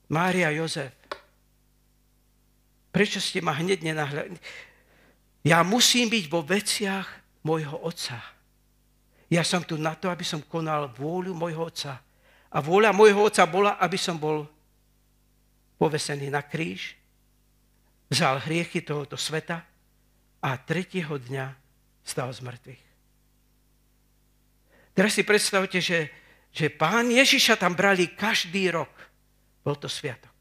Mária, Jozef, prečo ste ma hneď nenahľadili? Ja musím byť vo veciach môjho otca. Ja som tu na to, aby som konal vôľu môjho otca. A vôľa môjho otca bola, aby som bol povesený na kríž, vzal hriechy tohoto sveta a tretieho dňa stal z mŕtvych. Teraz si predstavte, že, že pán Ježiša tam brali každý rok. Bol to sviatok.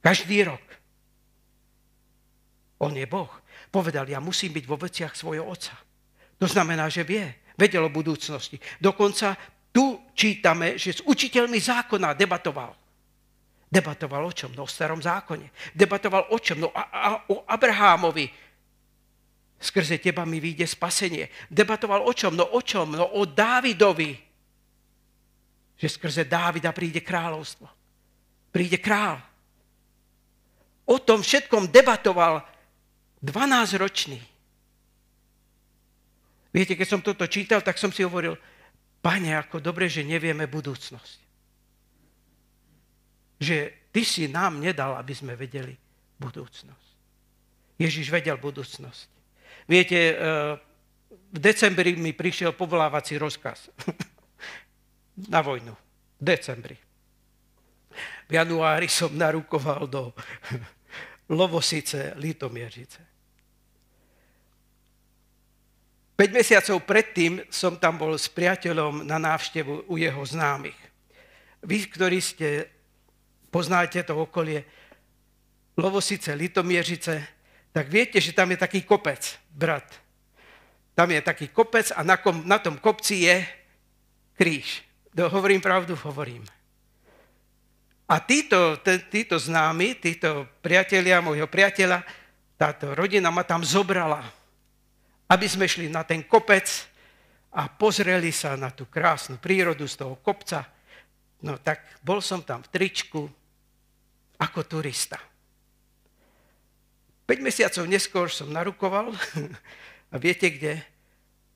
Každý rok. On je Boh. Povedal, ja musím byť vo veciach svojho otca. To znamená, že vie, vedel o budúcnosti. Dokonca tu čítame, že s učiteľmi zákona debatoval. Debatoval o čom? No o starom zákone. Debatoval o čom? No a, a, o Abrahámovi. Skrze teba mi vyjde spasenie. Debatoval o čom? No o čom? No o Dávidovi. Že skrze Dávida príde kráľovstvo. Príde král. O tom všetkom debatoval 12-ročný. Viete, keď som toto čítal, tak som si hovoril, pane, ako dobre, že nevieme budúcnosť. Že ty si nám nedal, aby sme vedeli budúcnosť. Ježiš vedel budúcnosť. Viete, eh, v decembri mi prišiel povolávací rozkaz na vojnu. V decembri. V januári som narukoval do Lovosice, Litomieržice. 5 mesiacov predtým som tam bol s priateľom na návštevu u jeho známych. Vy, ktorí ste, poznáte to okolie Lovosice, Litomiežice, tak viete, že tam je taký kopec, brat. Tam je taký kopec a na, kom, na tom kopci je kríž. Hovorím pravdu, hovorím. A títo, títo známi, títo priatelia môjho priateľa, táto rodina ma tam zobrala, aby sme šli na ten kopec a pozreli sa na tú krásnu prírodu z toho kopca. No tak bol som tam v tričku ako turista. 5 mesiacov neskôr som narukoval a viete kde?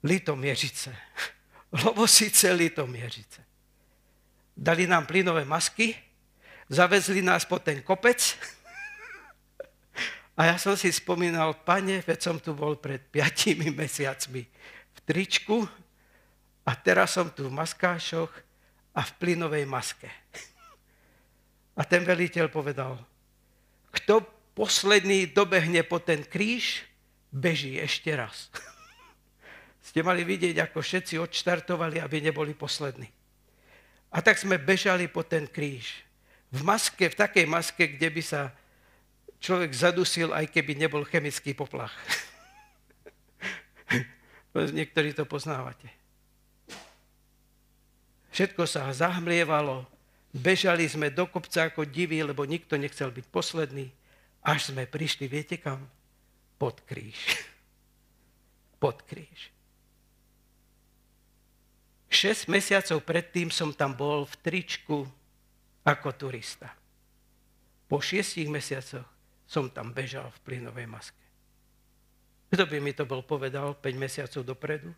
Litomiežice. Lovosice Litomiežice. Dali nám plynové masky, zavezli nás po ten kopec a ja som si spomínal, pane, veď som tu bol pred piatimi mesiacmi v tričku a teraz som tu v maskášoch a v plynovej maske. A ten veliteľ povedal, kto posledný dobehne po ten kríž, beží ešte raz. Ste mali vidieť, ako všetci odštartovali, aby neboli poslední. A tak sme bežali po ten kríž. V maske, v takej maske, kde by sa človek zadusil, aj keby nebol chemický poplach. Niektorí to poznávate. Všetko sa zahmlievalo, bežali sme do kopca ako diví, lebo nikto nechcel byť posledný, až sme prišli, viete kam? Pod kríž. Pod kríž. 6 mesiacov predtým som tam bol v tričku ako turista. Po 6 mesiacoch som tam bežal v plynovej maske. Kto by mi to bol povedal 5 mesiacov dopredu?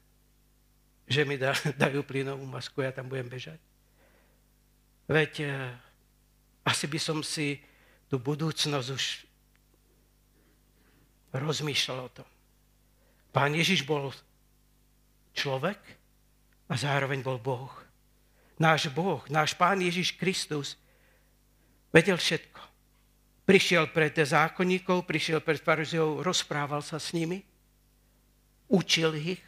Že mi da, dajú plynovú masku, ja tam budem bežať. Veď eh, asi by som si tú budúcnosť už rozmýšľal o tom. Pán Ježiš bol človek, a zároveň bol Boh. Náš Boh, náš Pán Ježiš Kristus vedel všetko. Prišiel pred zákonníkov, prišiel pred farizeov, rozprával sa s nimi, učil ich,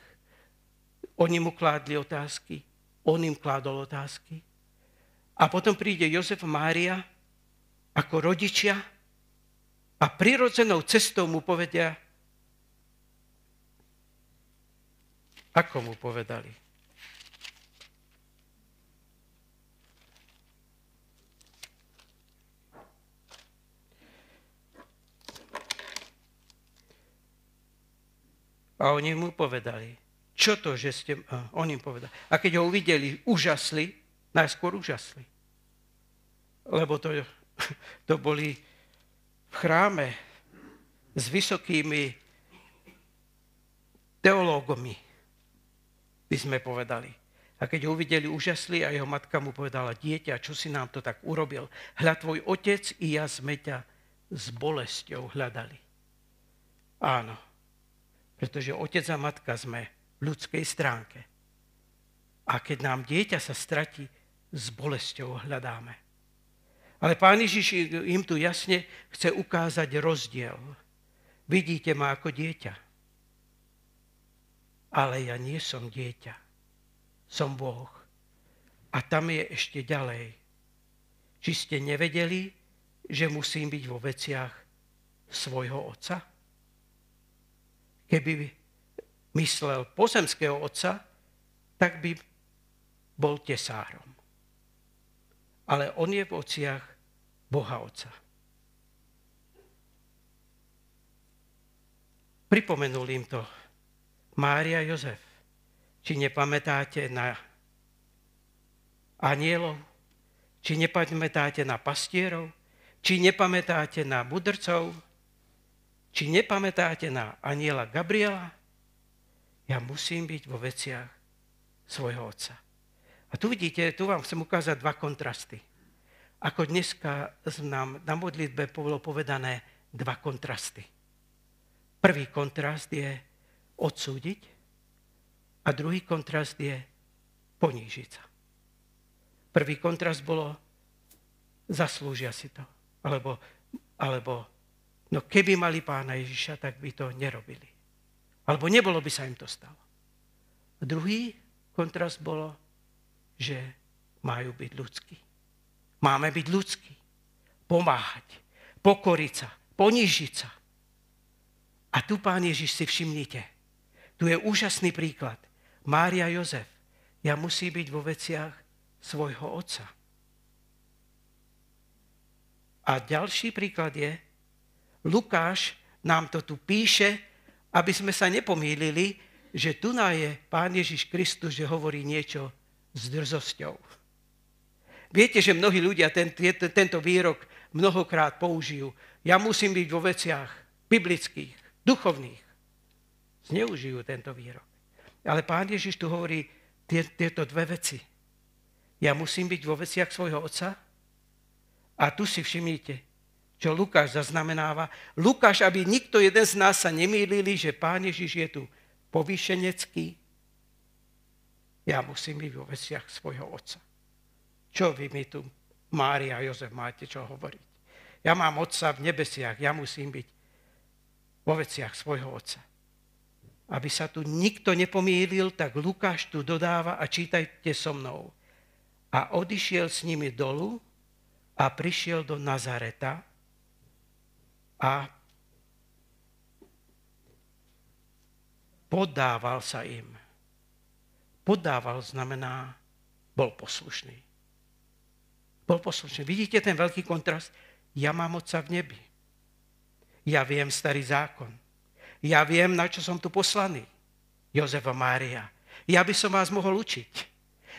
oni mu kládli otázky, on im kládol otázky. A potom príde Jozef Mária ako rodičia a prirodzenou cestou mu povedia, ako mu povedali, A oni mu povedali, čo to, že ste... A on im povedal. A keď ho uvideli, úžasli, najskôr úžasli. Lebo to, to boli chráme s vysokými teológami, by sme povedali. A keď ho uvideli, úžasli a jeho matka mu povedala, dieťa, čo si nám to tak urobil? Hľa tvoj otec i ja sme ťa s bolesťou hľadali. Áno, pretože otec a matka sme v ľudskej stránke. A keď nám dieťa sa stratí, s bolesťou hľadáme. Ale pán Ježiš im tu jasne chce ukázať rozdiel. Vidíte ma ako dieťa. Ale ja nie som dieťa. Som Boh. A tam je ešte ďalej. Či ste nevedeli, že musím byť vo veciach svojho otca? Keby myslel pozemského otca, tak by bol tesárom. Ale on je v očiach Boha Otca. Pripomenul im to Mária Jozef. Či nepamätáte na anielov? Či nepamätáte na pastierov? Či nepamätáte na mudrcov? Či nepamätáte na aniela Gabriela? Ja musím byť vo veciach svojho otca. A tu vidíte, tu vám chcem ukázať dva kontrasty. Ako dneska nám na modlitbe bolo povedané dva kontrasty. Prvý kontrast je odsúdiť a druhý kontrast je ponížiť sa. Prvý kontrast bolo zaslúžia si to. Alebo, alebo No keby mali pána Ježiša, tak by to nerobili. Alebo nebolo by sa im to stalo. A druhý kontrast bolo, že majú byť ľudskí. Máme byť ľudskí. Pomáhať. Pokoriť sa. Ponížiť sa. A tu, pán Ježiš, si všimnite. Tu je úžasný príklad. Mária Jozef. Ja musí byť vo veciach svojho otca. A ďalší príklad je, Lukáš nám to tu píše, aby sme sa nepomýlili, že tu je Pán Ježiš Kristus, že hovorí niečo s drzosťou. Viete, že mnohí ľudia ten, tento výrok mnohokrát použijú. Ja musím byť vo veciach biblických, duchovných. Zneužijú tento výrok. Ale Pán Ježiš tu hovorí tie, tieto dve veci. Ja musím byť vo veciach svojho otca a tu si všimnite, čo Lukáš zaznamenáva. Lukáš, aby nikto jeden z nás sa nemýlili, že Pán Ježiš je tu povýšenecký. Ja musím byť vo veciach svojho otca. Čo vy mi tu, Mária a Jozef, máte čo hovoriť? Ja mám otca v nebesiach, ja musím byť vo veciach svojho otca. Aby sa tu nikto nepomýlil, tak Lukáš tu dodáva a čítajte so mnou. A odišiel s nimi dolu a prišiel do Nazareta, a podával sa im. Podával znamená, bol poslušný. Bol poslušný. Vidíte ten veľký kontrast? Ja mám Otca v nebi. Ja viem starý zákon. Ja viem, na čo som tu poslaný. Jozefa Mária. Ja by som vás mohol učiť.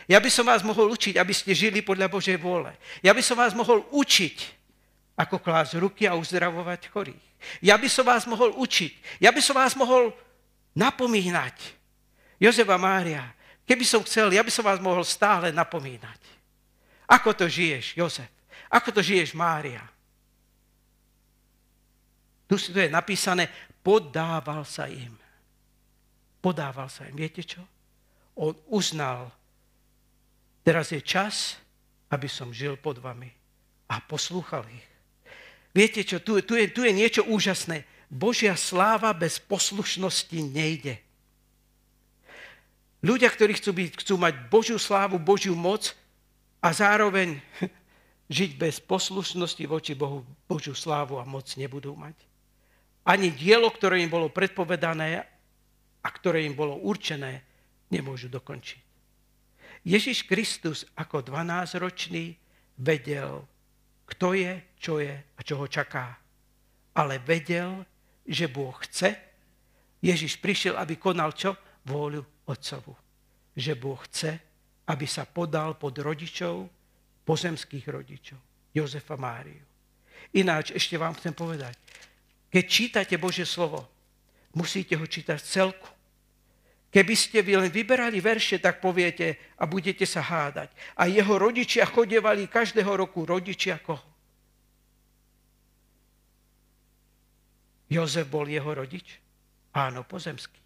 Ja by som vás mohol učiť, aby ste žili podľa Božej vôle. Ja by som vás mohol učiť, ako klásť ruky a uzdravovať chorých. Ja by som vás mohol učiť. Ja by som vás mohol napomínať. Jozefa Mária, keby som chcel, ja by som vás mohol stále napomínať. Ako to žiješ, Jozef? Ako to žiješ, Mária? Tu, tu je napísané, podával sa im. Podával sa im. Viete čo? On uznal, teraz je čas, aby som žil pod vami a poslúchal ich. Viete čo, tu, tu, je, tu je niečo úžasné. Božia sláva bez poslušnosti nejde. Ľudia, ktorí chcú, byť, chcú mať Božiu slávu, Božiu moc a zároveň žiť bez poslušnosti voči Bohu, Božiu slávu a moc nebudú mať. Ani dielo, ktoré im bolo predpovedané a ktoré im bolo určené, nemôžu dokončiť. Ježiš Kristus ako 12-ročný vedel, kto je, čo je a čo ho čaká. Ale vedel, že Boh chce. Ježiš prišiel, aby konal čo? Vôľu Otcovu. Že Boh chce, aby sa podal pod rodičov, pozemských rodičov, Jozefa Máriu. Ináč ešte vám chcem povedať, keď čítate Božie slovo, musíte ho čítať celku. Keby ste vy len vyberali verše, tak poviete a budete sa hádať. A jeho rodičia chodevali každého roku rodičia koho? Jozef bol jeho rodič? Áno, pozemský.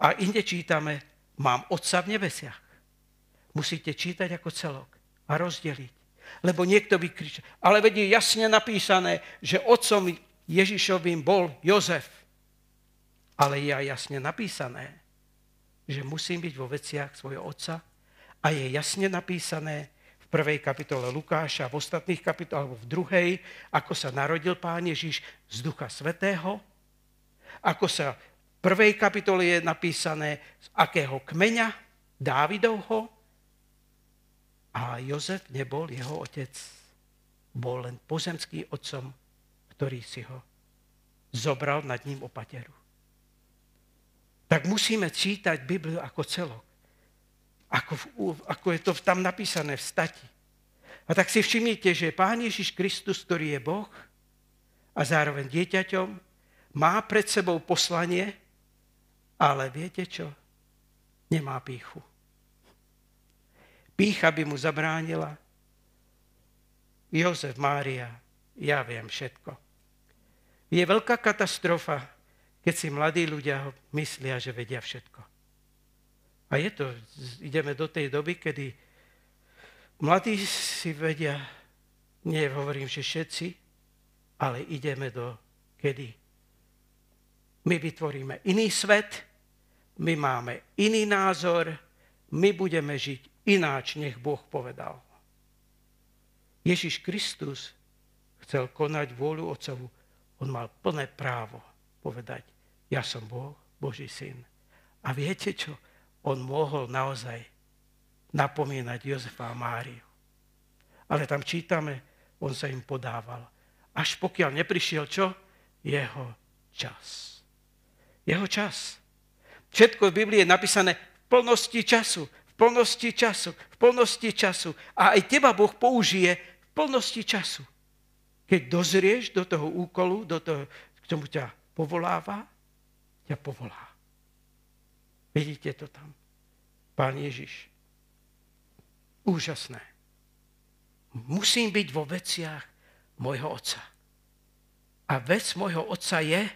A inde čítame, mám otca v nebesiach. Musíte čítať ako celok a rozdeliť. Lebo niekto by kričal, ale vedie jasne napísané, že otcom Ježišovým bol Jozef. Ale je aj jasne napísané, že musím byť vo veciach svojho otca a je jasne napísané v prvej kapitole Lukáša, v ostatných kapitolách, alebo v druhej, ako sa narodil Pán Ježiš z Ducha Svetého, ako sa prvej kapitole je napísané z akého kmeňa, Dávidovho, a Jozef nebol jeho otec. Bol len pozemský otcom, ktorý si ho zobral nad ním opateru tak musíme čítať Bibliu ako celok. Ako, ako je to tam napísané v stati. A tak si všimnite, že Pán Ježiš Kristus, ktorý je Boh a zároveň dieťaťom, má pred sebou poslanie, ale viete čo? Nemá píchu. Pícha by mu zabránila. Jozef, Mária, ja viem všetko. Je veľká katastrofa, keď si mladí ľudia myslia, že vedia všetko. A je to, ideme do tej doby, kedy mladí si vedia, nie hovorím, že všetci, ale ideme do kedy. My vytvoríme iný svet, my máme iný názor, my budeme žiť ináč, nech Boh povedal. Ježiš Kristus chcel konať vôľu Otcovu. On mal plné právo povedať, ja som Boh, Boží syn. A viete čo? On mohol naozaj napomínať Jozefa a Máriu. Ale tam čítame, on sa im podával. Až pokiaľ neprišiel čo? Jeho čas. Jeho čas. Všetko v Biblii je napísané v plnosti času, v plnosti času, v plnosti času. A aj teba Boh použije v plnosti času. Keď dozrieš do toho úkolu, do toho, k čomu ťa povoláva, ťa povolá. Vidíte to tam. Pán Ježiš. Úžasné. Musím byť vo veciach môjho otca. A vec môjho otca je,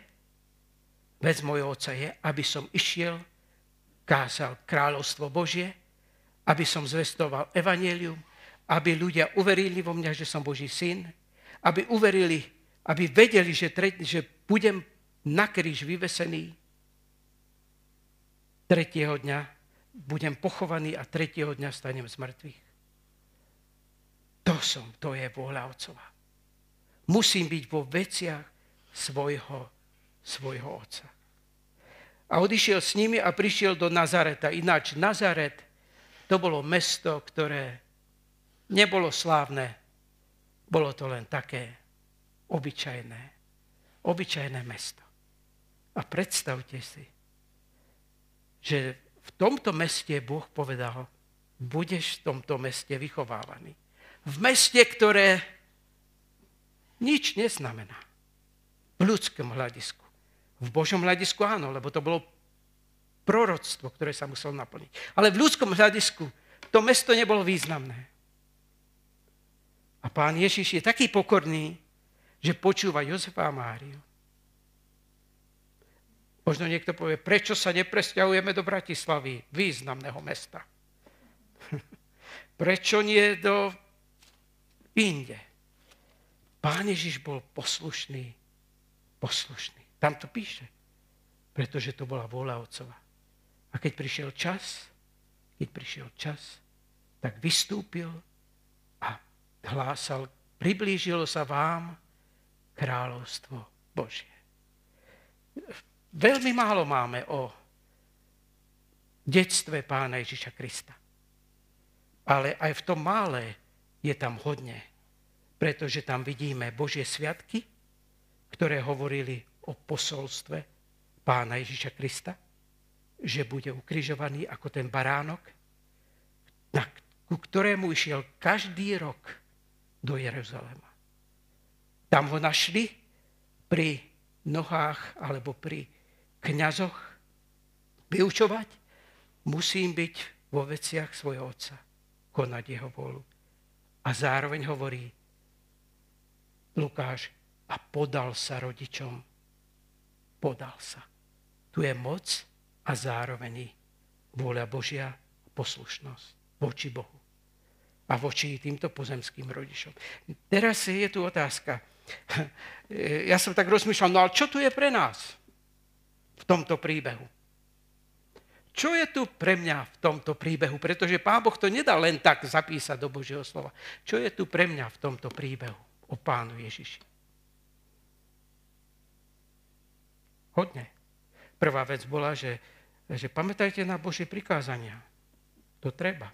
vec môjho otca je, aby som išiel, kázal kráľovstvo Božie, aby som zvestoval evanelium, aby ľudia uverili vo mňa, že som Boží syn, aby uverili, aby vedeli, že, tre, že budem na kríž vyvesený. Tretieho dňa budem pochovaný a tretieho dňa stanem z mŕtvych. To som, to je vôľa Otcova. Musím byť vo veciach svojho, svojho Otca. A odišiel s nimi a prišiel do Nazareta. Ináč Nazaret to bolo mesto, ktoré nebolo slávne, bolo to len také obyčajné, obyčajné mesto. A predstavte si, že v tomto meste Boh povedal, budeš v tomto meste vychovávaný. V meste, ktoré nič neznamená. V ľudskom hľadisku. V Božom hľadisku áno, lebo to bolo proroctvo, ktoré sa muselo naplniť. Ale v ľudskom hľadisku to mesto nebolo významné. A pán Ježiš je taký pokorný, že počúva Jozefa a Máriu. Možno niekto povie, prečo sa nepresťahujeme do Bratislavy, významného mesta. prečo nie do inde? Pán Ježiš bol poslušný, poslušný. Tam to píše, pretože to bola vôľa Otcova. A keď prišiel čas, keď prišiel čas, tak vystúpil hlásal, priblížilo sa vám kráľovstvo Božie. Veľmi málo máme o detstve pána Ježiša Krista. Ale aj v tom mále je tam hodne, pretože tam vidíme Božie sviatky, ktoré hovorili o posolstve pána Ježiša Krista, že bude ukrižovaný ako ten baránok, ku ktorému išiel každý rok do Jeruzalema. Tam ho našli pri nohách alebo pri kňazoch vyučovať. Musím byť vo veciach svojho otca, konať jeho volu. A zároveň hovorí Lukáš, a podal sa rodičom. Podal sa. Tu je moc a zároveň vôľa Božia poslušnosť voči Bohu a voči týmto pozemským rodičom. Teraz je tu otázka. Ja som tak rozmýšľal, no ale čo tu je pre nás v tomto príbehu? Čo je tu pre mňa v tomto príbehu? Pretože Pán Boh to nedá len tak zapísať do Božieho slova. Čo je tu pre mňa v tomto príbehu o Pánu Ježiši? Hodne. Prvá vec bola, že, že pamätajte na Božie prikázania. To treba.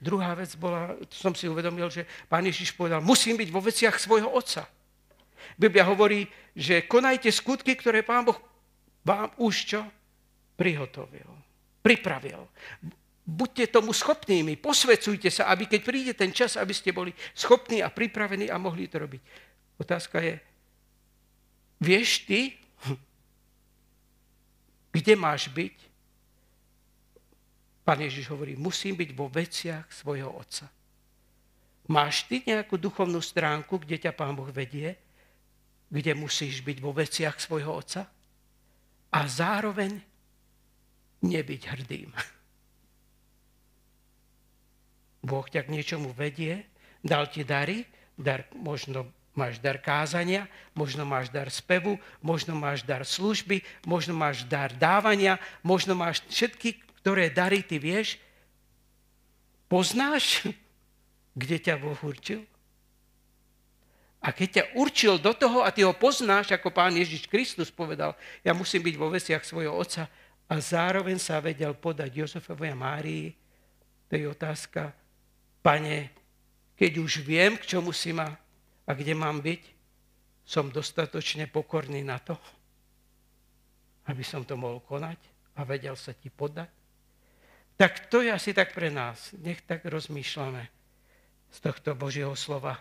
Druhá vec bola, som si uvedomil, že pán Ježiš povedal, musím byť vo veciach svojho otca. Biblia hovorí, že konajte skutky, ktoré pán Boh vám už čo? Prihotovil, pripravil. Buďte tomu schopnými, posvecujte sa, aby keď príde ten čas, aby ste boli schopní a pripravení a mohli to robiť. Otázka je, vieš ty, kde máš byť, Pán Ježiš hovorí, musím byť vo veciach svojho Otca. Máš ty nejakú duchovnú stránku, kde ťa Pán Boh vedie, kde musíš byť vo veciach svojho Otca a zároveň nebyť hrdým. Boh ťa k niečomu vedie, dal ti dary, dar, možno máš dar kázania, možno máš dar spevu, možno máš dar služby, možno máš dar dávania, možno máš všetky ktoré dary ty vieš, poznáš, kde ťa Boh určil? A keď ťa určil do toho a ty ho poznáš, ako pán Ježiš Kristus povedal, ja musím byť vo vesiach svojho otca a zároveň sa vedel podať Jozefovi a Márii, to je otázka, pane, keď už viem, k čomu si ma a kde mám byť, som dostatočne pokorný na to, aby som to mohol konať a vedel sa ti podať. Tak to je asi tak pre nás. Nech tak rozmýšľame z tohto Božieho slova.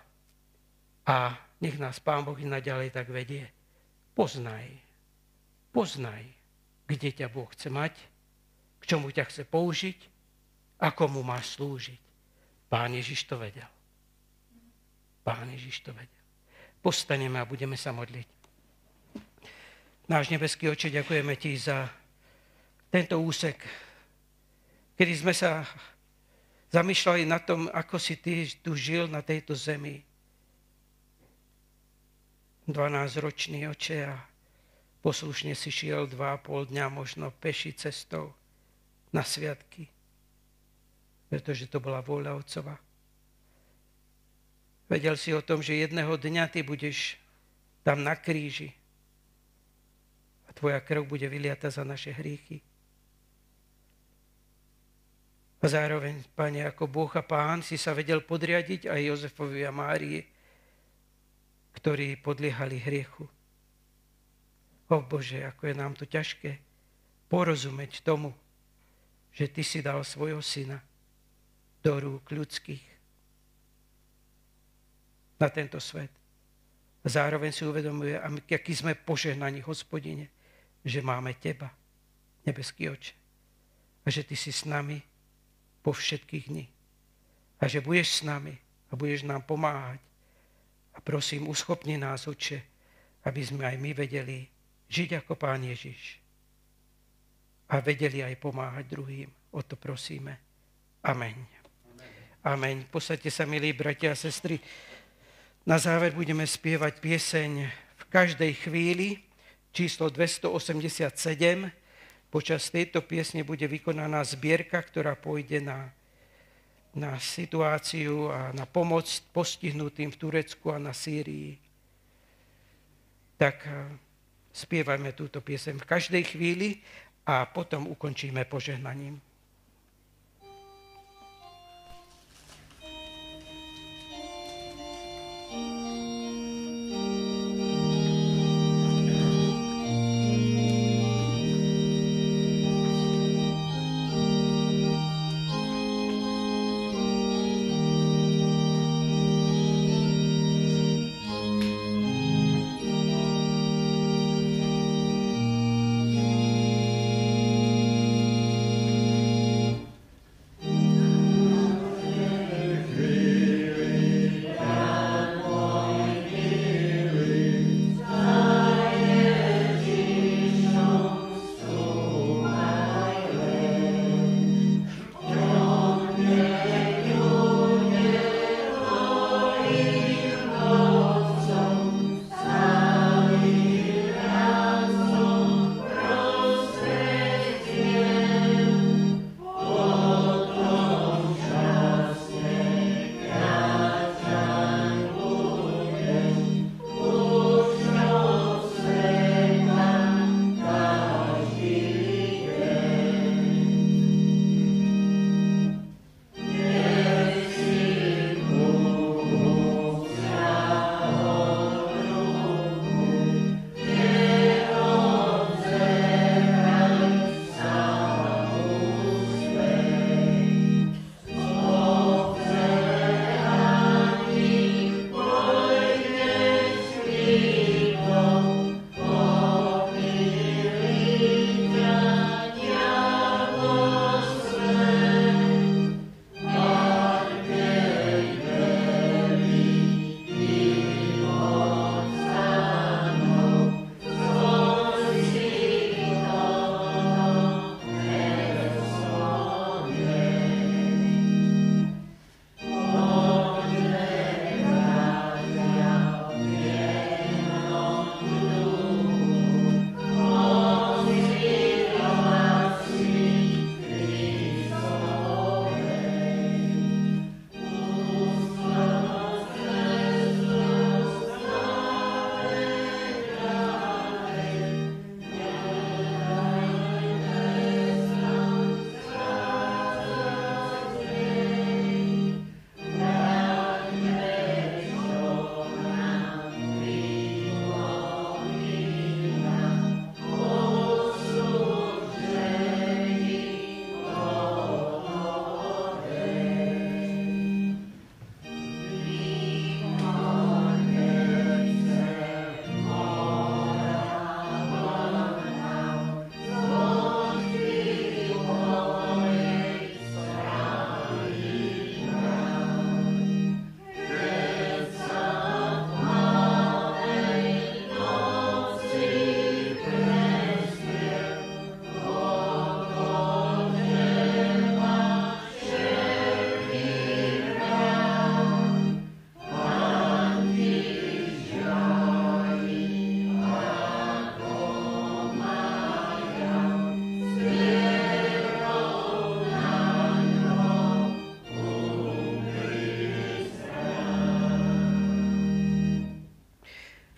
A nech nás Pán Boh i naďalej tak vedie. Poznaj. Poznaj, kde ťa Boh chce mať, k čomu ťa chce použiť a komu máš slúžiť. Pán Ježiš to vedel. Pán Ježiš to vedel. Postaneme a budeme sa modliť. Náš nebeský oče, ďakujeme ti za tento úsek, kedy sme sa zamýšľali na tom, ako si ty tu žil na tejto zemi. 12-ročný oče a poslušne si šiel dva a pol dňa možno peši cestou na sviatky, pretože to bola vôľa Otcova. Vedel si o tom, že jedného dňa ty budeš tam na kríži a tvoja krv bude vyliata za naše hriechy. A zároveň, Pane, ako Boh a Pán, si sa vedel podriadiť aj Jozefovi a Márii, ktorí podliehali hriechu. O Bože, ako je nám to ťažké porozumieť tomu, že Ty si dal svojho syna do rúk ľudských na tento svet. A zároveň si uvedomuje, aký sme požehnaní, hospodine, že máme teba, nebeský oče. A že ty si s nami po všetkých dní. A že budeš s nami a budeš nám pomáhať. A prosím, uschopni nás, oče, aby sme aj my vedeli žiť ako Pán Ježiš. A vedeli aj pomáhať druhým. O to prosíme. Amen. Amen. Posaďte sa, milí bratia a sestry. Na záver budeme spievať pieseň v každej chvíli, číslo 287. Počas tejto piesne bude vykonaná zbierka, ktorá pôjde na, na situáciu a na pomoc postihnutým v Turecku a na Sýrii. Tak eh, spievajme túto pieseň v každej chvíli a potom ukončíme požehnaním.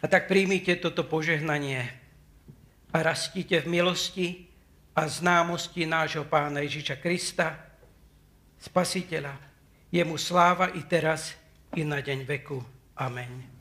A tak príjmite toto požehnanie a rastíte v milosti a známosti nášho Pána Ježiša Krista, Spasiteľa. Jemu sláva i teraz, i na deň veku. Amen.